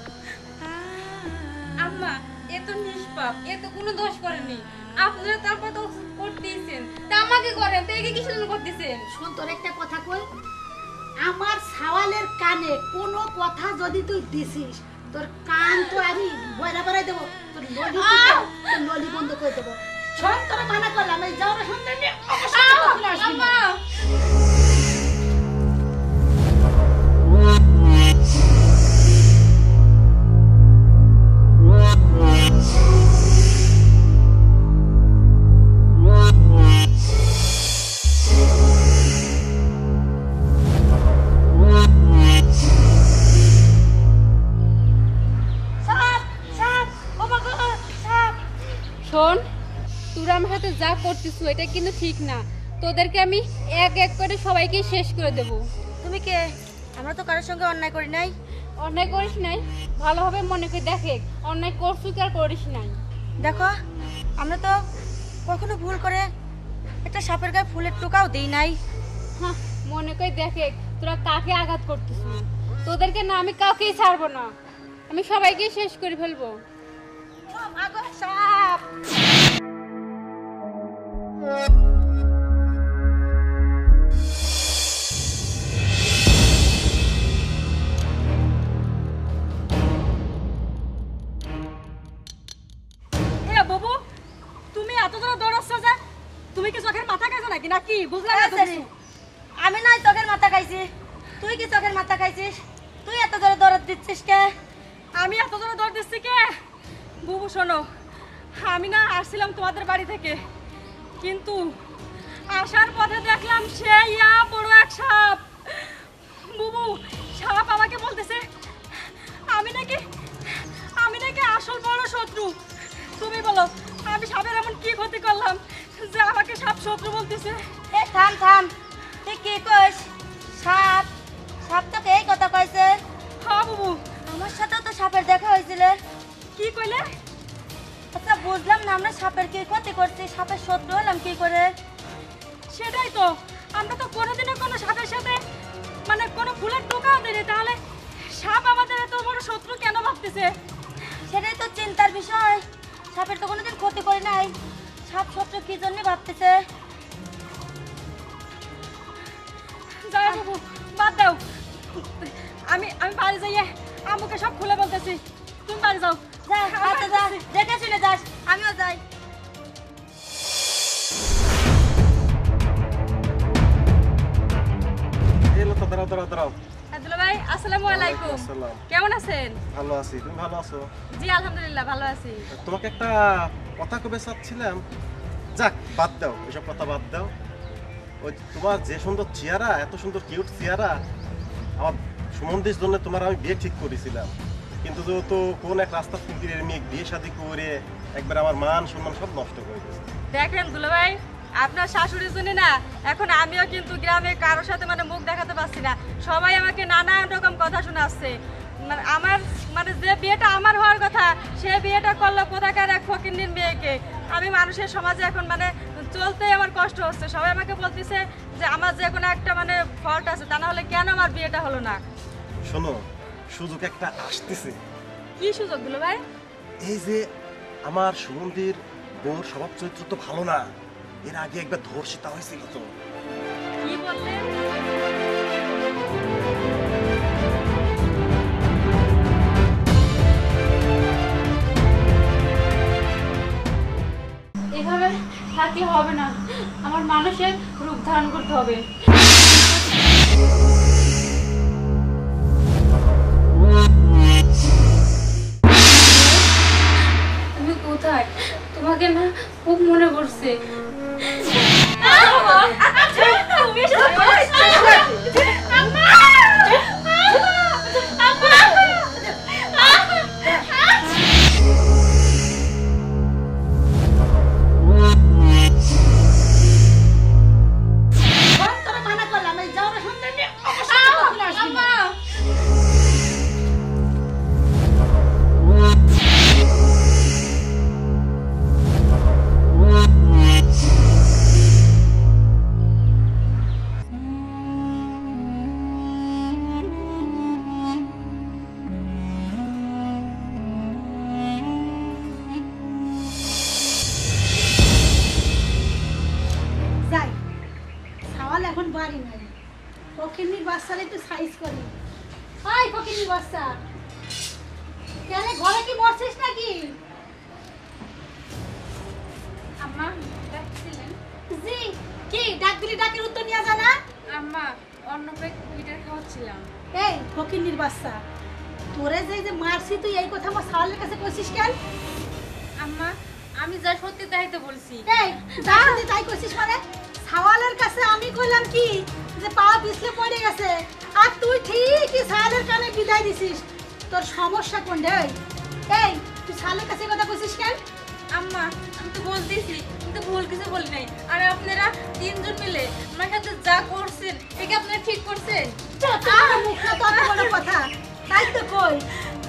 আম্মা এ তো নিষ্পাপ এ তো কোনো দোষ করেনি। আপনারা তারপর তো করতেইছেন। তা আমাকে করেন তো একে জন্য করতেছেন? শোন তোর একটা কথা কই? আমার সাওয়ালের কানে কোনো কথা যদি তুই দিছিস তোর কান তো আমি বয়রা বাড়াই দেবো তোর ললি তোর ললি বন্ধ করে দেবো। শোন তোর মানা করলাম এই যাওয়ার সন্তান নিয়ে আমার তোরা আমার সাথে যা করতিস এটা কিন্তু ঠিক না। তোদেরকে আমি এক এক করে সবাইকে শেষ করে দেব। তুমি কে? আমরা তো কারোর সঙ্গে অন্যায় করি নাই। অন্যায় করিস নাই? ভালোভাবে মনে করে দেখে অন্যায় করছু কি আর করিস নাই? দেখো আমরা তো কখনো ভুল করে একটা সাপের গায়ে ফুলের টোকাও দিই নাই। হ্যাঁ, মনে করে দেখে তোরা কাকে আঘাত করতিস তোদেরকে না আমি কাউকেই ছাড়বো না। আমি সবাইকে শেষ করে ফেলব। সাপ বাবু তুমি এত দূর দৌড়াচ্ছ যে তুমি কি চোখের মাথা খাইছো নাকি? নাকি বুঝলাম না। আমি নাই চোখের মাথা খাইছি। তুই কি চোখের মাথা খাইছিস? তুই এত জোরে দরদ দিচ্ছিস কে? আমি এত জোরে দৌড় দিচ্ছি কে? বুবু শোনো আমি না আসছিলাম তোমাদের বাড়ি থেকে। কিন্তু আসার পথে দেখলাম সে ইয়া বড় এক সাপ। বুবু সাপ আমাকে বলতেছে আমি নাকি আমি নাকি আসল বড় শত্রু। তুমি বলো আমি সাপের এমন কি ক্ষতি করলাম যে আমাকে সাপ শত্রু বলতেছে? এ থাম থাম। তুই কি কইস? সাপ সাপ তোকে এই কথা কইছে। হ্যাঁ বুবু। আমার সাথেও তো সাপের দেখা হয়েছিল। কি কইলে? আচ্ছা বুঝলাম না আমরা সাপের কি ক্ষতি করছি? সাপের শত্রু হলাম কি করে? সেটাই তো। আমরা তো কোনোদিনও কোনো সাপের সাথে মানে কোনো ফুলের টোকাও দিইনি। তাহলে সাপ আমাদের এত বড় শত্রু কেন ভাবতেছে? সেটাই তো চিন্তার বিষয়। সাপের তো কোনোদিন ক্ষতি করে নাই। সাপ শত্রু কি জন্য ভাবতেছে? বাবু বাদ দাও। আমি আমি বাড়ি যাইয়ে আম্মুকে সব খুলে বলতেছি। তুমি বাড়ি যাও। যা আচ্ছা যা দেখে শুনে যাস। আমিও যাই। দাঁড়াও দাঁড়াও দাঁড়াও। আব্দুল্লাহ ভাই আসসালামু আলাইকুম। কেমন আছেন? ভালো আছি তুমি ভালো আছো? জি আলহামদুলিল্লাহ ভালো আছি। তোমাকে একটা কথা কবে চাচ্ছিলাম? যাক বাদ দাও এসব কথা বাদ দাও। ওই তোমার যে সুন্দর চেহারা এত সুন্দর কিউট চেহারা আমার সুমন্দির জন্য তোমার আমি বিয়ে ঠিক করেছিলাম। কিন্তু তো কোন এক রাস্তা ফিকিরের মেয়ে বিয়ে শাদি করে একবার আমার মান সম্মান সব নষ্ট করে দিয়েছে। দেখেন দুলো ভাই আপনার শাশুড়ির জন্য না এখন আমিও কিন্তু গ্রামে কারোর সাথে মানে মুখ দেখাতে পারছি না। সবাই আমাকে নানান রকম কথা শোনাচ্ছে। মানে আমার মানে যে বিয়েটা আমার হওয়ার কথা সে বিয়েটা করল কোথাকার এক ফকিন্নির মেয়েকে? আমি মানুষের সমাজে এখন মানে চলতে আমার কষ্ট হচ্ছে। সবাই আমাকে বলতেছে যে আমার যে কোনো একটা মানে ফল্ট আছে তা না হলে কেন আমার বিয়েটা হলো না? শোনো সুযোগ একটা আসতেছে। কি সুযোগ দুলো ভাই? এই যে আমার সুগন্ধির বউর স্বভাব চরিত্র তো ভালো না। এর আগে একবার ধর্ষিতা হয়েছিল তো। কি বললেন এভাবে থাকলে হবে না। আমার মানুষের রূপ ধারণ করতে হবে। তোমাকে না খুব মনে পড়ছে। আর আপনারা তিনজন মিলে আমার সাথে যা করছেন এটা আপনারা ঠিক করছেন? কথা। তাই তো কই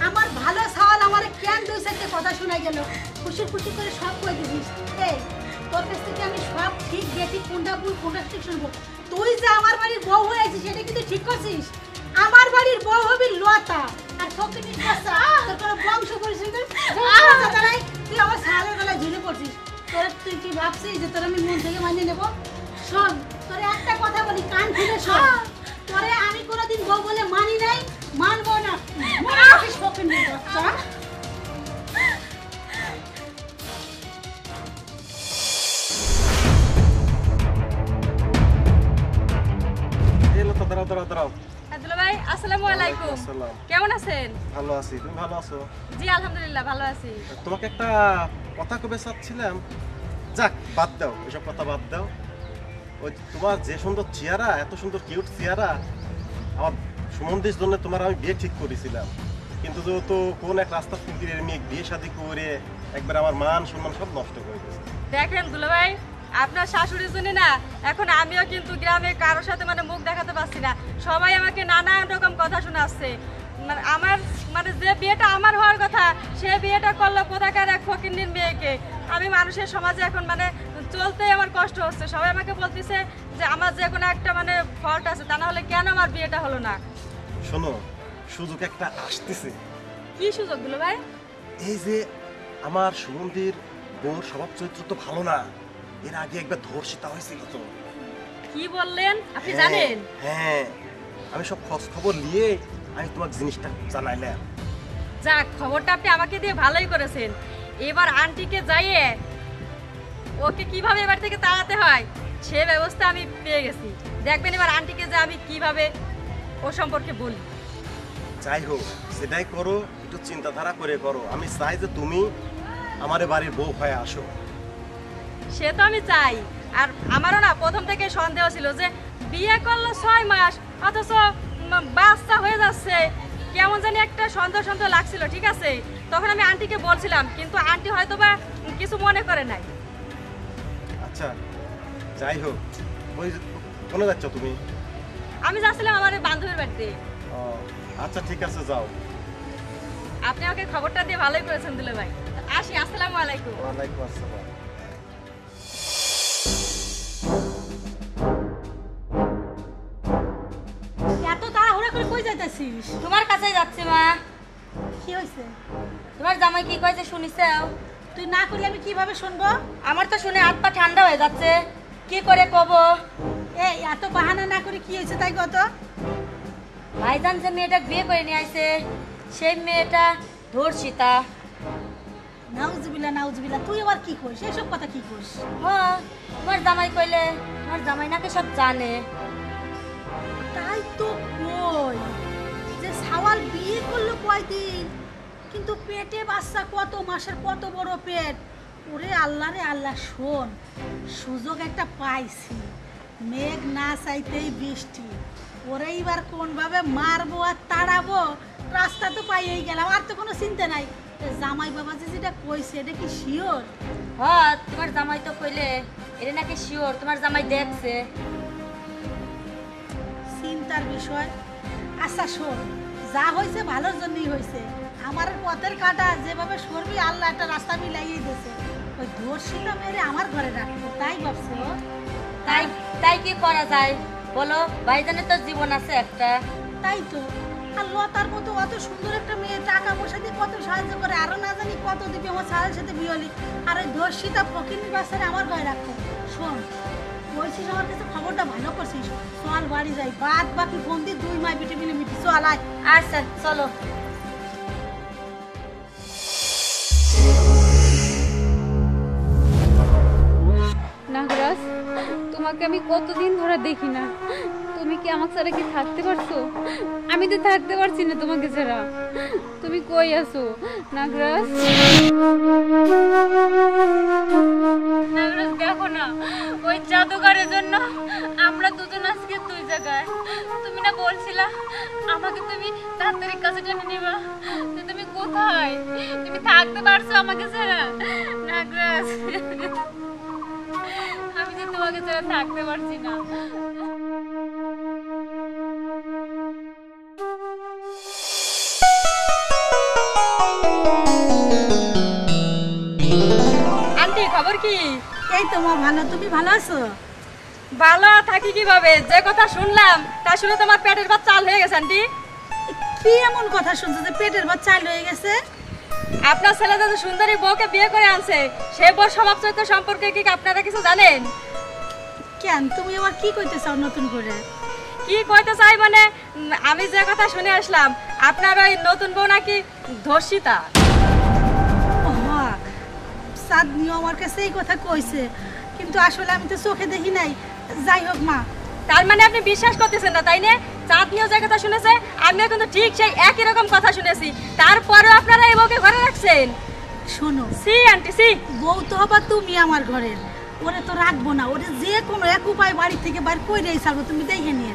আমার ভালো সাওয়াল আমার কেন দুই সাইডে কথা শোনা গেল? খুশি খুশি করে সব কই দিছিস এই তোর কাছ থেকে আমি সব ঠিক দেখি কোনটা ভুল কোনটা ঠিক শুনব। তুই যে আমার বাড়ির বউ হয়ে আছিস সেটা কিন্তু ঠিক করছিস? আমার বাড়ির বউ হবি লতা। আর ফকিনির বাচ্চা তোর কোনো বংশ পরিচয় তুই আমার সালের গলায় ঝুলে পড়ছিস। তোর তুই কি ভাবছিস যে তোর আমি মন থেকে মানিয়ে নেব? শোন তোরে একটা কথা বলি কান খুলে শোন। তোরে আমি কোনোদিন বউ বলে মানি নাই মানবো না। মনে রাখিস ফকিনির বাচ্চা তো দাঁড়াও দাঁড়াও দাঁড়াও। ভাই আসসালামু আলাইকুম। কেমন আছেন? ভালো আছি। তুমি ভালো আছো? জি আলহামদুলিল্লাহ ভালো আছি। তোমাকে একটা কথা কবে চাচ্ছিলাম? যাক বাদ দাও এসব কথা বাদ দাও। ওই তোমার যে সুন্দর চেহারা এত সুন্দর কিউট চেহারা আমার সুমন্দির জন্য তোমার আমি বিয়ে ঠিক করেছিলাম। কিন্তু যেহেতু কোন এক রাস্তা মেয়ে বিয়ে শাদি করে একবার আমার মান সম্মান সব নষ্ট করে দেখেন দুলো ভাই আপনার শাশুড়ির জন্য না এখন আমিও কিন্তু গ্রামে কারোর সাথে মানে মুখ দেখাতে পারছি না। সবাই আমাকে নানান রকম কথা শোনাচ্ছে। মানে আমার মানে যে বিয়েটা আমার হওয়ার কথা সে বিয়েটা করল কোথাকার এক ফকিন্দিন মেয়েকে। আমি মানুষের সমাজে এখন মানে চলতেই আমার কষ্ট হচ্ছে। সবাই আমাকে বলতেছে যে আমার যে কোনো একটা মানে ফল্ট আছে তা না হলে কেন আমার বিয়েটা হলো না? শোনো সুযোগ একটা আসতেছে। কি সুযোগ দুলো ভাই? এই যে আমার সুগন্ধির বউর স্বভাব চরিত্র তো ভালো না। এর আগে একবার ধর্ষিতা হয়েছিল তো। কি বললেন? আপনি হ্যাঁ, জানেন? হ্যাঁ। আমি সব খোঁজ খবর নিয়ে আমি তোমার জিনিসটা জানাইলাম। যাক খবরটা আপনি আমাকে দিয়ে ভালোই করেছেন। এবার আন্টিকে যাইয়ে ওকে কীভাবে এবার থেকে তাড়াতে হয় সে ব্যবস্থা আমি পেয়ে গেছি। দেখবেন এবার আন্টিকে যে আমি কীভাবে ও সম্পর্কে বলি। যাই হোক সেটাই করো একটু চিন্তাধারা করে করো। আমি চাই যে তুমি আমার বাড়ির বউ হয়ে আসো। সে তো আমি চাই। আর আমারও না প্রথম থেকে সন্দেহ ছিল যে বিয়ে করল ছয় মাস অথচ বাচ্চা হয়ে যাচ্ছে। কেমন জানি একটা সন্দেহ সন্দেহ লাগছিল ঠিক আছে? তখন আমি আন্টিকে বলছিলাম কিন্তু আন্টি হয়তো বা কিছু মনে করে নাই। আচ্ছা যাই হোক। কোনে যাচ্ছ তুমি? আমি যাচ্ছিলাম আমার বান্ধবীর বাড়িতে। ও, আচ্ছা ঠিক আছে যাও। আপনি আমাকে খবরটা দিয়ে ভালোই করেছেন দিলে ভাই আসি আসসালামু আলাইকুম। ওয়ালাইকুম আসসালাম। কই তোমার কাছেই যাচ্ছি মা। কি হয়েছে তোমার জামাই কি কয়েছে শুনিস তুই না করলে আমি কীভাবে শুনব? আমার তো শুনে হাত পা ঠান্ডা হয়ে যাচ্ছে। কি করে কব? এই এত বাহানা না করে কি হয়েছে তাই কত ভাইজান যে মেয়েটা বিয়ে করে নিয়ে আসে সেই মেয়েটা ধর্ষিতা নাউজবিলা নাউজবিলা তুই আবার কি করিস এসব কথা কি করিস হ্যাঁ তোমার জামাই কইলে তোমার জামাই নাকি সব জানে। তাই তো কই। যে সাওয়াল বিয়ে করল কয়দিন? কিন্তু পেটে বাচ্চা কত মাসের কত বড় পেট? ওরে আল্লাহ রে আল্লাহ শোন সুযোগ একটা পাইছি। মেঘ না চাইতেই বৃষ্টি। ওরে এবার কোনভাবে মারবো আর তাড়াবো রাস্তা তো পাইয়েই গেলাম আর তো কোনো চিন্তা নাই। জামাই বাবা যে যেটা কইছে এটা কি শিওর? হ্যাঁ তোমার জামাই তো কইলে এটা নাকি শিওর তোমার জামাই দেখছে। চিন্তার বিষয়। আচ্ছা শোন যা হয়েছে ভালোর জন্যই হয়েছে। আমার পথের কাটা যেভাবে সরবি আল্লাহ একটা রাস্তা মিলাইয়ে দিয়েছে। ওই ধর্ষিতা মেরে আমার ঘরে রাখব তাই ভাবছে? তাই তাই কি করা যায়? বলো ভাইজানের তো জীবন আছে একটা। তাই তো। আর লতার মতো অত সুন্দর একটা মেয়ে টাকা পয়সা দিয়ে কত সাহায্য করে আরও না জানি কত দিকে আমার সারের সাথে বিয়লি আর ওই ধর্ষিতা ফকিনি বাচ্চারে আমার ঘরে রাখতো শোন বলছিস আমার কাছে খবরটা ভালো করছিস। চল বাড়ি যাই। বাদ বাকি বন্দি দুই মাই পিটে মিলে চল আচ্ছা চলো নাগরাজ তোমাকে আমি কতদিন ধরে দেখি না। তুমি কি আমাকে ছাড়া কি থাকতে পারছ? আমি তো থাকতে পারছি না তোমাকে ছাড়া। তুমি কই আছো? নাগরাজ? নাগরাজ, দেখো না, ওই জাদুঘরের জন্য আমরা দুজন আজকে দুই জায়গায়। তুমি না বলছিলা, আমাকে তুমি তাড়াতাড়ি কাছে টেনে নিবা। তুমি কোথায়? তুমি থাকতে পারছ আমাকে ছাড়া? নাগরাজ। তোমাকে ছাড়া থাকতে পারছি না। আন্টি খবর কি? এই তো মা ভালো। তুমি ভালো আছো? ভালো থাকি কীভাবে? যে কথা শুনলাম তা শুনে তোমার পেটের ভাত চাল হয়ে গেছে আন্টি। কি এমন কথা শুনছো যে পেটের ভাত চাল হয়ে গেছে? আপনার ছেলে সুন্দরী বউকে বিয়ে করে আনছে সে বউ স্বভাব চরিত্র সম্পর্কে কি আপনারা কিছু জানেন? কেন? তুমি আবার কি কইতে চাও নতুন করে? কি কইতে চাই মানে? আমি যে কথা শুনে আসলাম আপনার ওই নতুন বউ নাকি ধর্ষিতা? চাঁদনিও আমার কাছে এই কথা কইছে কিন্তু আসলে আমি তো চোখে দেখি নাই। যাই হোক মা। তার মানে আপনি বিশ্বাস করতেছেন না তাই না? চাঁদনিও যে কথা শুনেছে আমিও কিন্তু ঠিক সেই একই রকম কথা শুনেছি। তারপরেও আপনারা এই বউকে ঘরে রাখছেন? শোনো। See aunty see. বউ তো হবা তুমি আমার ঘরের। ওরে তো রাখব না ওরে যে কোনো এক উপায় বাড়ি থেকে বাইর কই রেই ছাড়বো তুমি দেখে নিয়ে।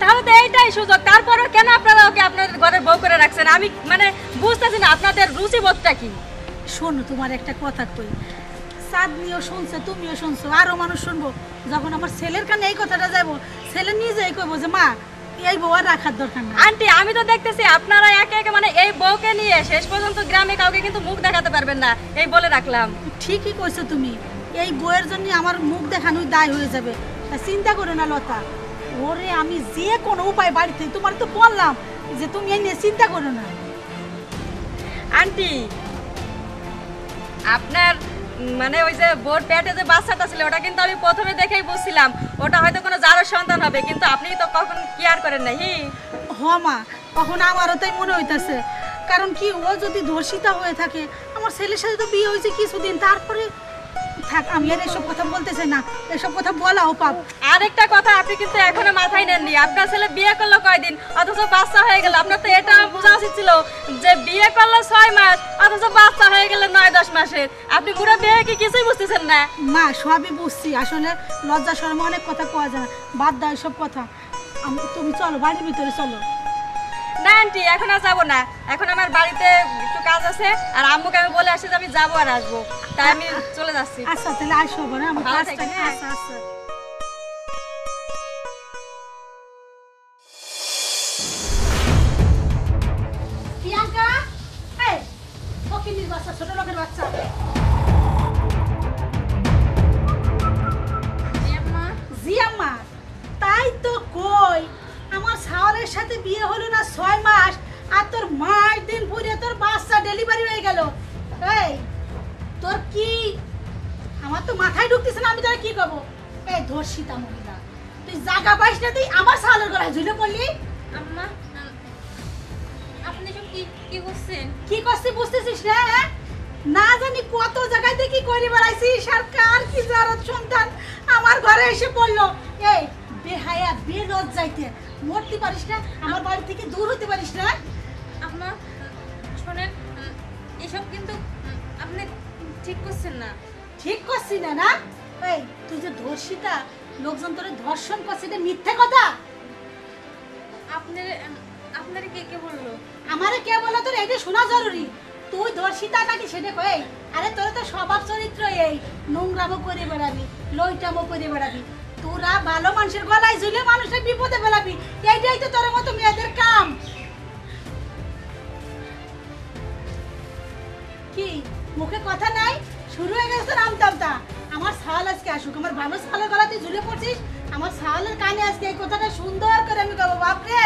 তাহলে তো এইটাই সুযোগ তারপরেও কেন আপনারা ওকে আপনাদের ঘরের বউ করে রাখছেন? আমি মানে বুঝতেছি না আপনাদের রুচিবোধটা কি? শোনো তোমার একটা কথা কই। চাঁদনিও শুনছে তুমিও শুনছো আরও মানুষ শুনব। যখন আমার ছেলের কানে এই কথাটা যাব ছেলে নিজেই কইবো যে মা এই বউ আর রাখার দরকার না আন্টি আমি তো দেখতেছি আপনারা একে একে মানে এই বউকে নিয়ে শেষ পর্যন্ত গ্রামে কাউকে কিন্তু মুখ দেখাতে পারবেন না এই বলে রাখলাম। ঠিকই কইছো তুমি। এই বইয়ের জন্য আমার মুখ দেখানোই দায় হয়ে যাবে। চিন্তা করো না লতা। ওরে আমি যে কোনো উপায় বাড়িতে তোমার তো বললাম যে তুমি এই নিয়ে চিন্তা করো না। আন্টি আপনার মানে ওই যে বোর পেটে যে বাচ্চাটা ছিল ওটা কিন্তু আমি প্রথমে দেখেই বুঝছিলাম। ওটা হয়তো কোনো জারোর সন্তান হবে কিন্তু আপনি তো কখন কেয়ার করেন নাই হি? হ মা কখন আমারও তাই মনে হইতেছে। কারণ কি ও যদি ধর্ষিতা হয়ে থাকে আমার ছেলের সাথে তো বিয়ে হয়েছে কিছুদিন তারপরে থাক আমি আর এসব কথা বলতেছে না। এসব কথা বলাও পাপ। আরেকটা কথা আপনি কিন্তু এখনও মাথায় নেননি। আপনার ছেলে বিয়ে করল কয়দিন? অথচ বাচ্চা হয়ে গেল। আপনার তো এটা বোঝা উচিত ছিল যে বিয়ে করল ছয় মাস অথচ বাচ্চা হয়ে গেল নয় দশ মাসের। আপনি পুরো বিয়ে কি কিছুই বুঝতেছেন না? মা সবই বুঝছি। আসলে লজ্জা শর্মা অনেক কথা কোয়া যায়। বাদ দাও সব কথা। তুমি চলো বাড়ির ভিতরে চলো। না আন্টি এখন আর যাব না। এখন আমার বাড়িতে একটু কাজ আছে আর আম্মুকে আমি বলে আসি যে আমি যাব আর আসব। তাই আমি চলে যাচ্ছি। আচ্ছা তাহলে আসব না আমার কাজটা হ্যাঁ। আচ্ছা আচ্ছা। ডেলিভারি হয়ে গেল। এই তোর কি? আমার তো মাথায় ঢুকতেছে না আমি তাহলে কি করব? এই ধর্ষিতা মহিলা তুই জায়গা পাইস না তুই? আমার সালের গলায় ঝুলে পড়লি? আম্মা আপনি সব কি কি করছেন? কি করছিস বুঝতেছিস না হ্যাঁ? না জানি কত জায়গায় দেখি করে বেড়াইছিস আর কার কি জারত সন্তান আমার ঘরে এসে পড়ল। এই বেহায়া বেরোজ যাইতে। মরতে পারিস না আমার বাড়ি থেকে দূর হতে পারিস না। এসব কিন্তু আপনি ঠিক করছেন না। ঠিক করছি না না? এই তুই যে ধর্ষিতা লোকজন তোরে ধর্ষণ করছে এটা মিথ্যে কথা? আপনার আপনার কে কে বলল? আমারে কে বলে তোর? এইটা শোনা জরুরি। তুই ধর্ষিতা নাকি সেটা কই? আরে তোর তো স্বভাব চরিত্র এই। নোংরামো করে বেড়াবি লইটামো করে বেড়াবি। তোরা ভালো মানুষের গলায় ঝুলে মানুষের বিপদে ফেলাবি। এইটাই তো তোর মতো মেয়েদের কাম। কি? মুখে কথা নাই? শুরু হয়ে গেছে তোর আমতামতা আমার সাল আজকে আসুক, আমার ভালো সালের গলাতে ঝুলে পড়ছিস? আমার সালের কানে আজকে এই কথাটা সুন্দর করে আমি গাবো বাপরে!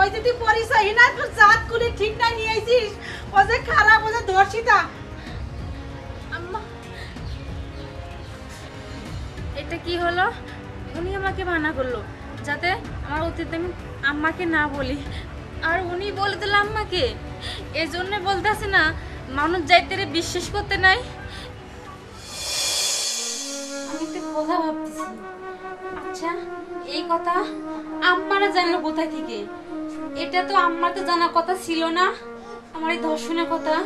ওই যে তুই পরিচয়হীন আর তোর জাত কুলি ঠিক না নিয়ে ও যে খারাপ, ও যে ধর্ষিতা। আম্মা, এটা কি হলো? উনি আমাকে মানা করল, যাতে আমার অতীত আমি আম্মাকে না বলি। আর উনি বলে দিল আম্মাকে। এই জন্য বলতেছে না মানুষ যাইতে বিশ্বাস করতে নাই। আমি একটা কথা ভাবতেছি। আচ্ছা এই কথা আম্মারা জানলো কোথায় থেকে? এটা তো আম্মার তো জানার কথা ছিল না, আমার এই ধর্ষণের কথা।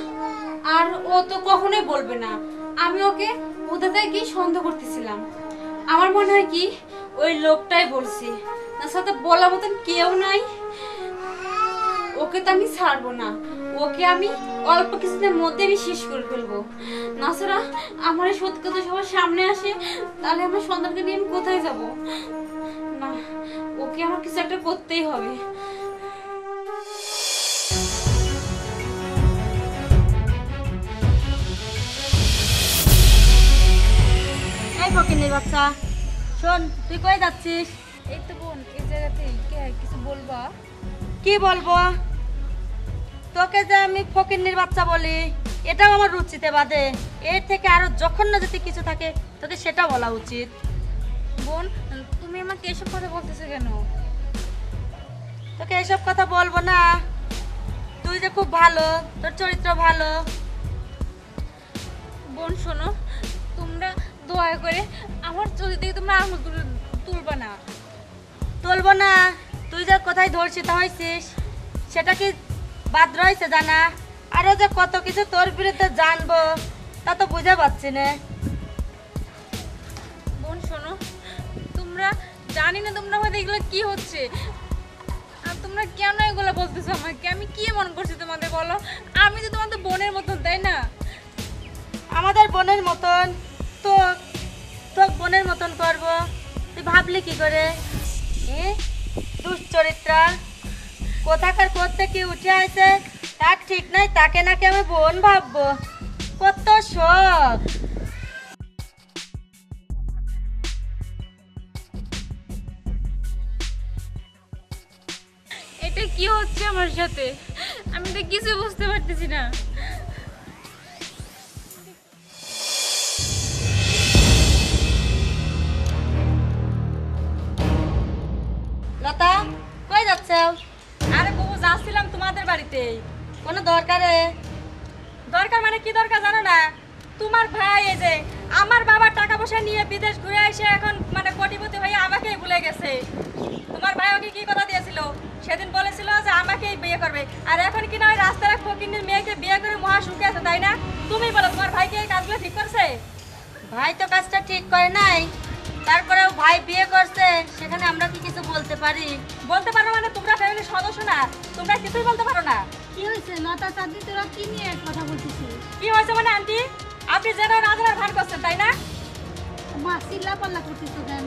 আর ও তো কখনোই বলবে না। আমি ওকে কোথাতে কি সন্দেহ করতেছিলাম। আমার মনে হয় কি, ওই লোকটাই বলছি। তার সাথে বলার মতন কেউ নাই। ওকে তো আমি ছাড়বো না। ওকে আমি অল্প কিছুদিনের মধ্যে আমি শেষ করে ফেলব। নাসারা আমার এই সত্যি কথা সবার সামনে আসে তাহলে আমার সন্তানকে নিয়ে আমি কোথায় যাব? না ওকে আমার কিছু একটা করতেই হবে। এই ফকিনির বাচ্চা শোন তুই কই যাচ্ছিস? এই তো বোন এই জায়গাতে কিছু বলবা? কি বলব? তোকে যে আমি ফকিন্নির বাচ্চা বলি এটাও আমার রুচিতে বাদে। এর থেকে আরও জঘন্য যদি কিছু থাকে তোকে সেটা বলা উচিত। বোন তুমি আমাকে এসব কথা বলতেছো কেন? তোকে এসব কথা বলব না। তুই যে খুব ভালো তোর চরিত্র ভালো। বোন শোনো তোমরা দয়া করে আমার চোখ থেকে তোমরা আঙুল তুল- তুলবা না। তুলবো না। তুই যে কোথায় ধর্ষিত হয়েছিস সেটা কি বাদ রয়েছে জানা। আরও যে কত কিছু তোর বিরুদ্ধে জানব তা তো বুঝে পাচ্ছি না। বোন শোনো তোমরা জানি না তোমরা হয়তো এগুলো কি হচ্ছে। আর তোমরা কেন এগুলো বলতেছো আমাকে? আমি কি মনে করছি তোমাদের বলো? আমি তো তোমাদের বোনের মতন তাই না? আমাদের বোনের মতন তো তো বোনের মতন করব। তুই ভাবলি কি করে? দুশ্চরিত্রা কোথাকার করতে কি উঠে আছে তার ঠিক নাই তাকে নাকি আমি বোন ভাববো। কত শখ। এটা কি হচ্ছে আমার সাথে? আমি তো কিছু বুঝতে পারতেছি না। লতা কই যাচ্ছে? যাচ্ছিলাম তোমাদের বাড়িতে কোনো দরকারে? দরকার মানে কি দরকার জানো না? তোমার ভাই এই যে আমার বাবার টাকা পয়সা নিয়ে বিদেশ ঘুরে এসে এখন মানে কোটিপতি হয়ে আমাকেই ভুলে গেছে। তোমার ভাই ওকে কি কথা দিয়েছিল? সেদিন বলেছিল যে আমাকেই বিয়ে করবে। আর এখন কি না ওই রাস্তার এক ফকিনের মেয়েকে বিয়ে করে মহা সুখে আছে, তাই না? তুমি বলো, তোমার ভাইকে এই কাজগুলো ঠিক করছে? ভাই তো কাজটা ঠিক করে নাই। তারপরেও ভাই বিয়ে করছে সেখানে আমরা কি কিছু বলতে পারি? বলতে পারো মানে তোমরা ফ্যামিলির সদস্য না তোমরা কিছুই বলতে পারো না। কি হয়েছে? লতা চাঁদি তোরা কি নিয়ে কথা বলতেছিস কি হয়েছে মানে আন্টি? আপনি যেন না জানার ভান করছেন তাই না? মা চিল্লা পাল্লা তো কেন?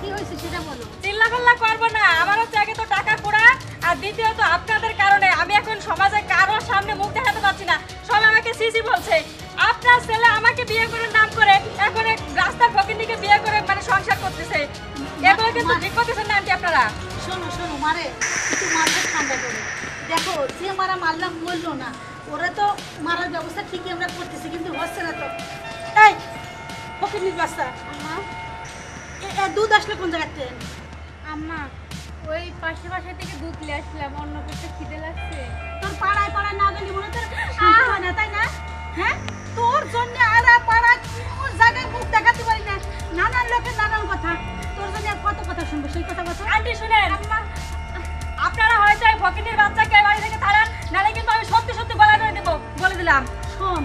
কি হয়েছে সেটা বলো। চিল্লা পাল্লা করব না আমার হচ্ছে আগে তো টাকা পোড়া আর দ্বিতীয়ত আপনাদের কারণে আমি এখন সমাজে কারোর সামনে মুখ দেখাতে পারছি না। সবাই আমাকে সিসি বলছে। আপনার ছেলে আমাকে বিয়ে করে নাম করে এখন রাস্তার ফকিন্দিকে বিয়ে করে মানে সংসার করতেছে। এগুলো কিন্তু ঠিক করতেছেন না আন্টি আপনারা। শোনো শোনো মারে একটু মারতে ঠান্ডা করে। দেখো যে মারা মারলাম বলল না। ওরা তো মারার ব্যবস্থা ঠিকই আমরা করতেছি কিন্তু হচ্ছে না তো। এই ফকির বাচ্চা। এ- এ দুধ আসলে কোন জায়গাতে আম্মা ওই পাশে পাশে থেকে দুধ নিয়ে আসলাম অন্য পেটে খিদে লাগছে। তোর পাড়ায় পাড়ায় না গেলে মনে তোর হয় না তাই না? হ্যাঁ? তোর জন্য আর পাড়ায় কোন জায়গায় মুখ দেখাতে পারি না। নানান লোকের নানান কথা। তোর জন্য কত কথা শুনব? সেই কথা কথা আন্টি শুনেন। আপনারা হয়তো এই ফকিনের বাচ্চাকে বাড়ি থেকে তাড়ান নাহলে কিন্তু আমি সত্যি সত্যি গলা ধরে দেবো। বলে দিলাম। শোন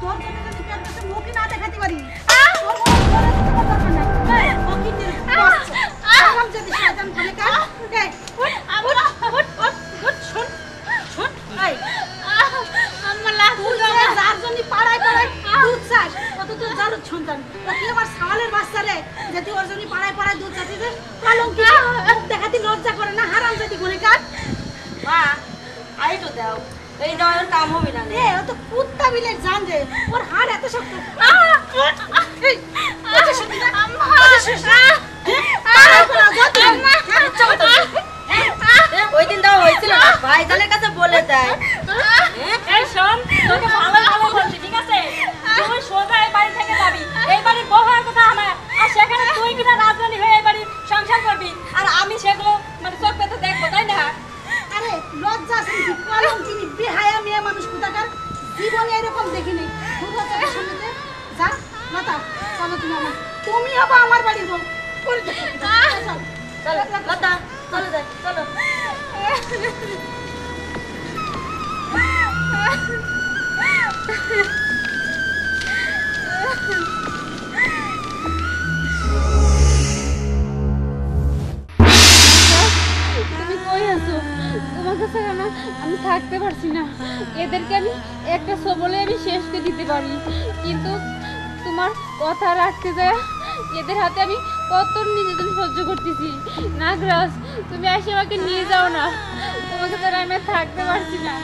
তোর জন্য যদি তোর কাছে মুখই না দেখাতে পারি ফকিন্নির বাচ্চা। যদি শয়তান বলে কাজ, তো সন্তান। আমার বাচ্চা রে, যে তুই ওর জন্য পাড়ায় পাড়ায় দুধ দেখাতে লজ্জা করে না হারাম যদি বলে কাজ মা আই তো দাও। এই কাম হবে না এ ও তো কুত্তা বিলে জান রে। ওর হাড় এত শক্ত। ওই দিন দাও হয়েছিল ভাইজানের কাছে বলে দেয়। শোন তোকে ভালো ভালো বলছি ঠিক আছে? তুই সোজা এই বাড়ি থেকে যাবি। এই বাড়ির বউ হওয়ার কথা আমার। আর সেখানে তুই কিনা রাজধানী হয়ে এই বাড়ির সংসার করবি। আর আমি সেগুলো মানে চোখ পেতে দেখব তাই না? আরে লজ্জা আছে। কলম চিনি বেহায়া মেয়ে মানুষ কোথাকার? জীবনে এরকম দেখিনি। দুর্গা চোখের সামনেতে যা লতা চলো তুমি আমার তুমি হব আমার বাড়ির বউ। চল। চলো লতা চলো যাই চলো। <laughs> তুমি কই আছো? তোমার কাছে না আমি থাকতে পারছি না। এদেরকে আমি একটা সবলে আমি শেষ করে দিতে পারি। কিন্তু তোমার কথা রাখতে যায় এদের হাতে আমি কত নির্যাতন সহ্য করতেছি। নাগরাজ তুমি এসে আমাকে নিয়ে যাও না। তোমাকে ছাড়া আমি থাকতে পারছি না।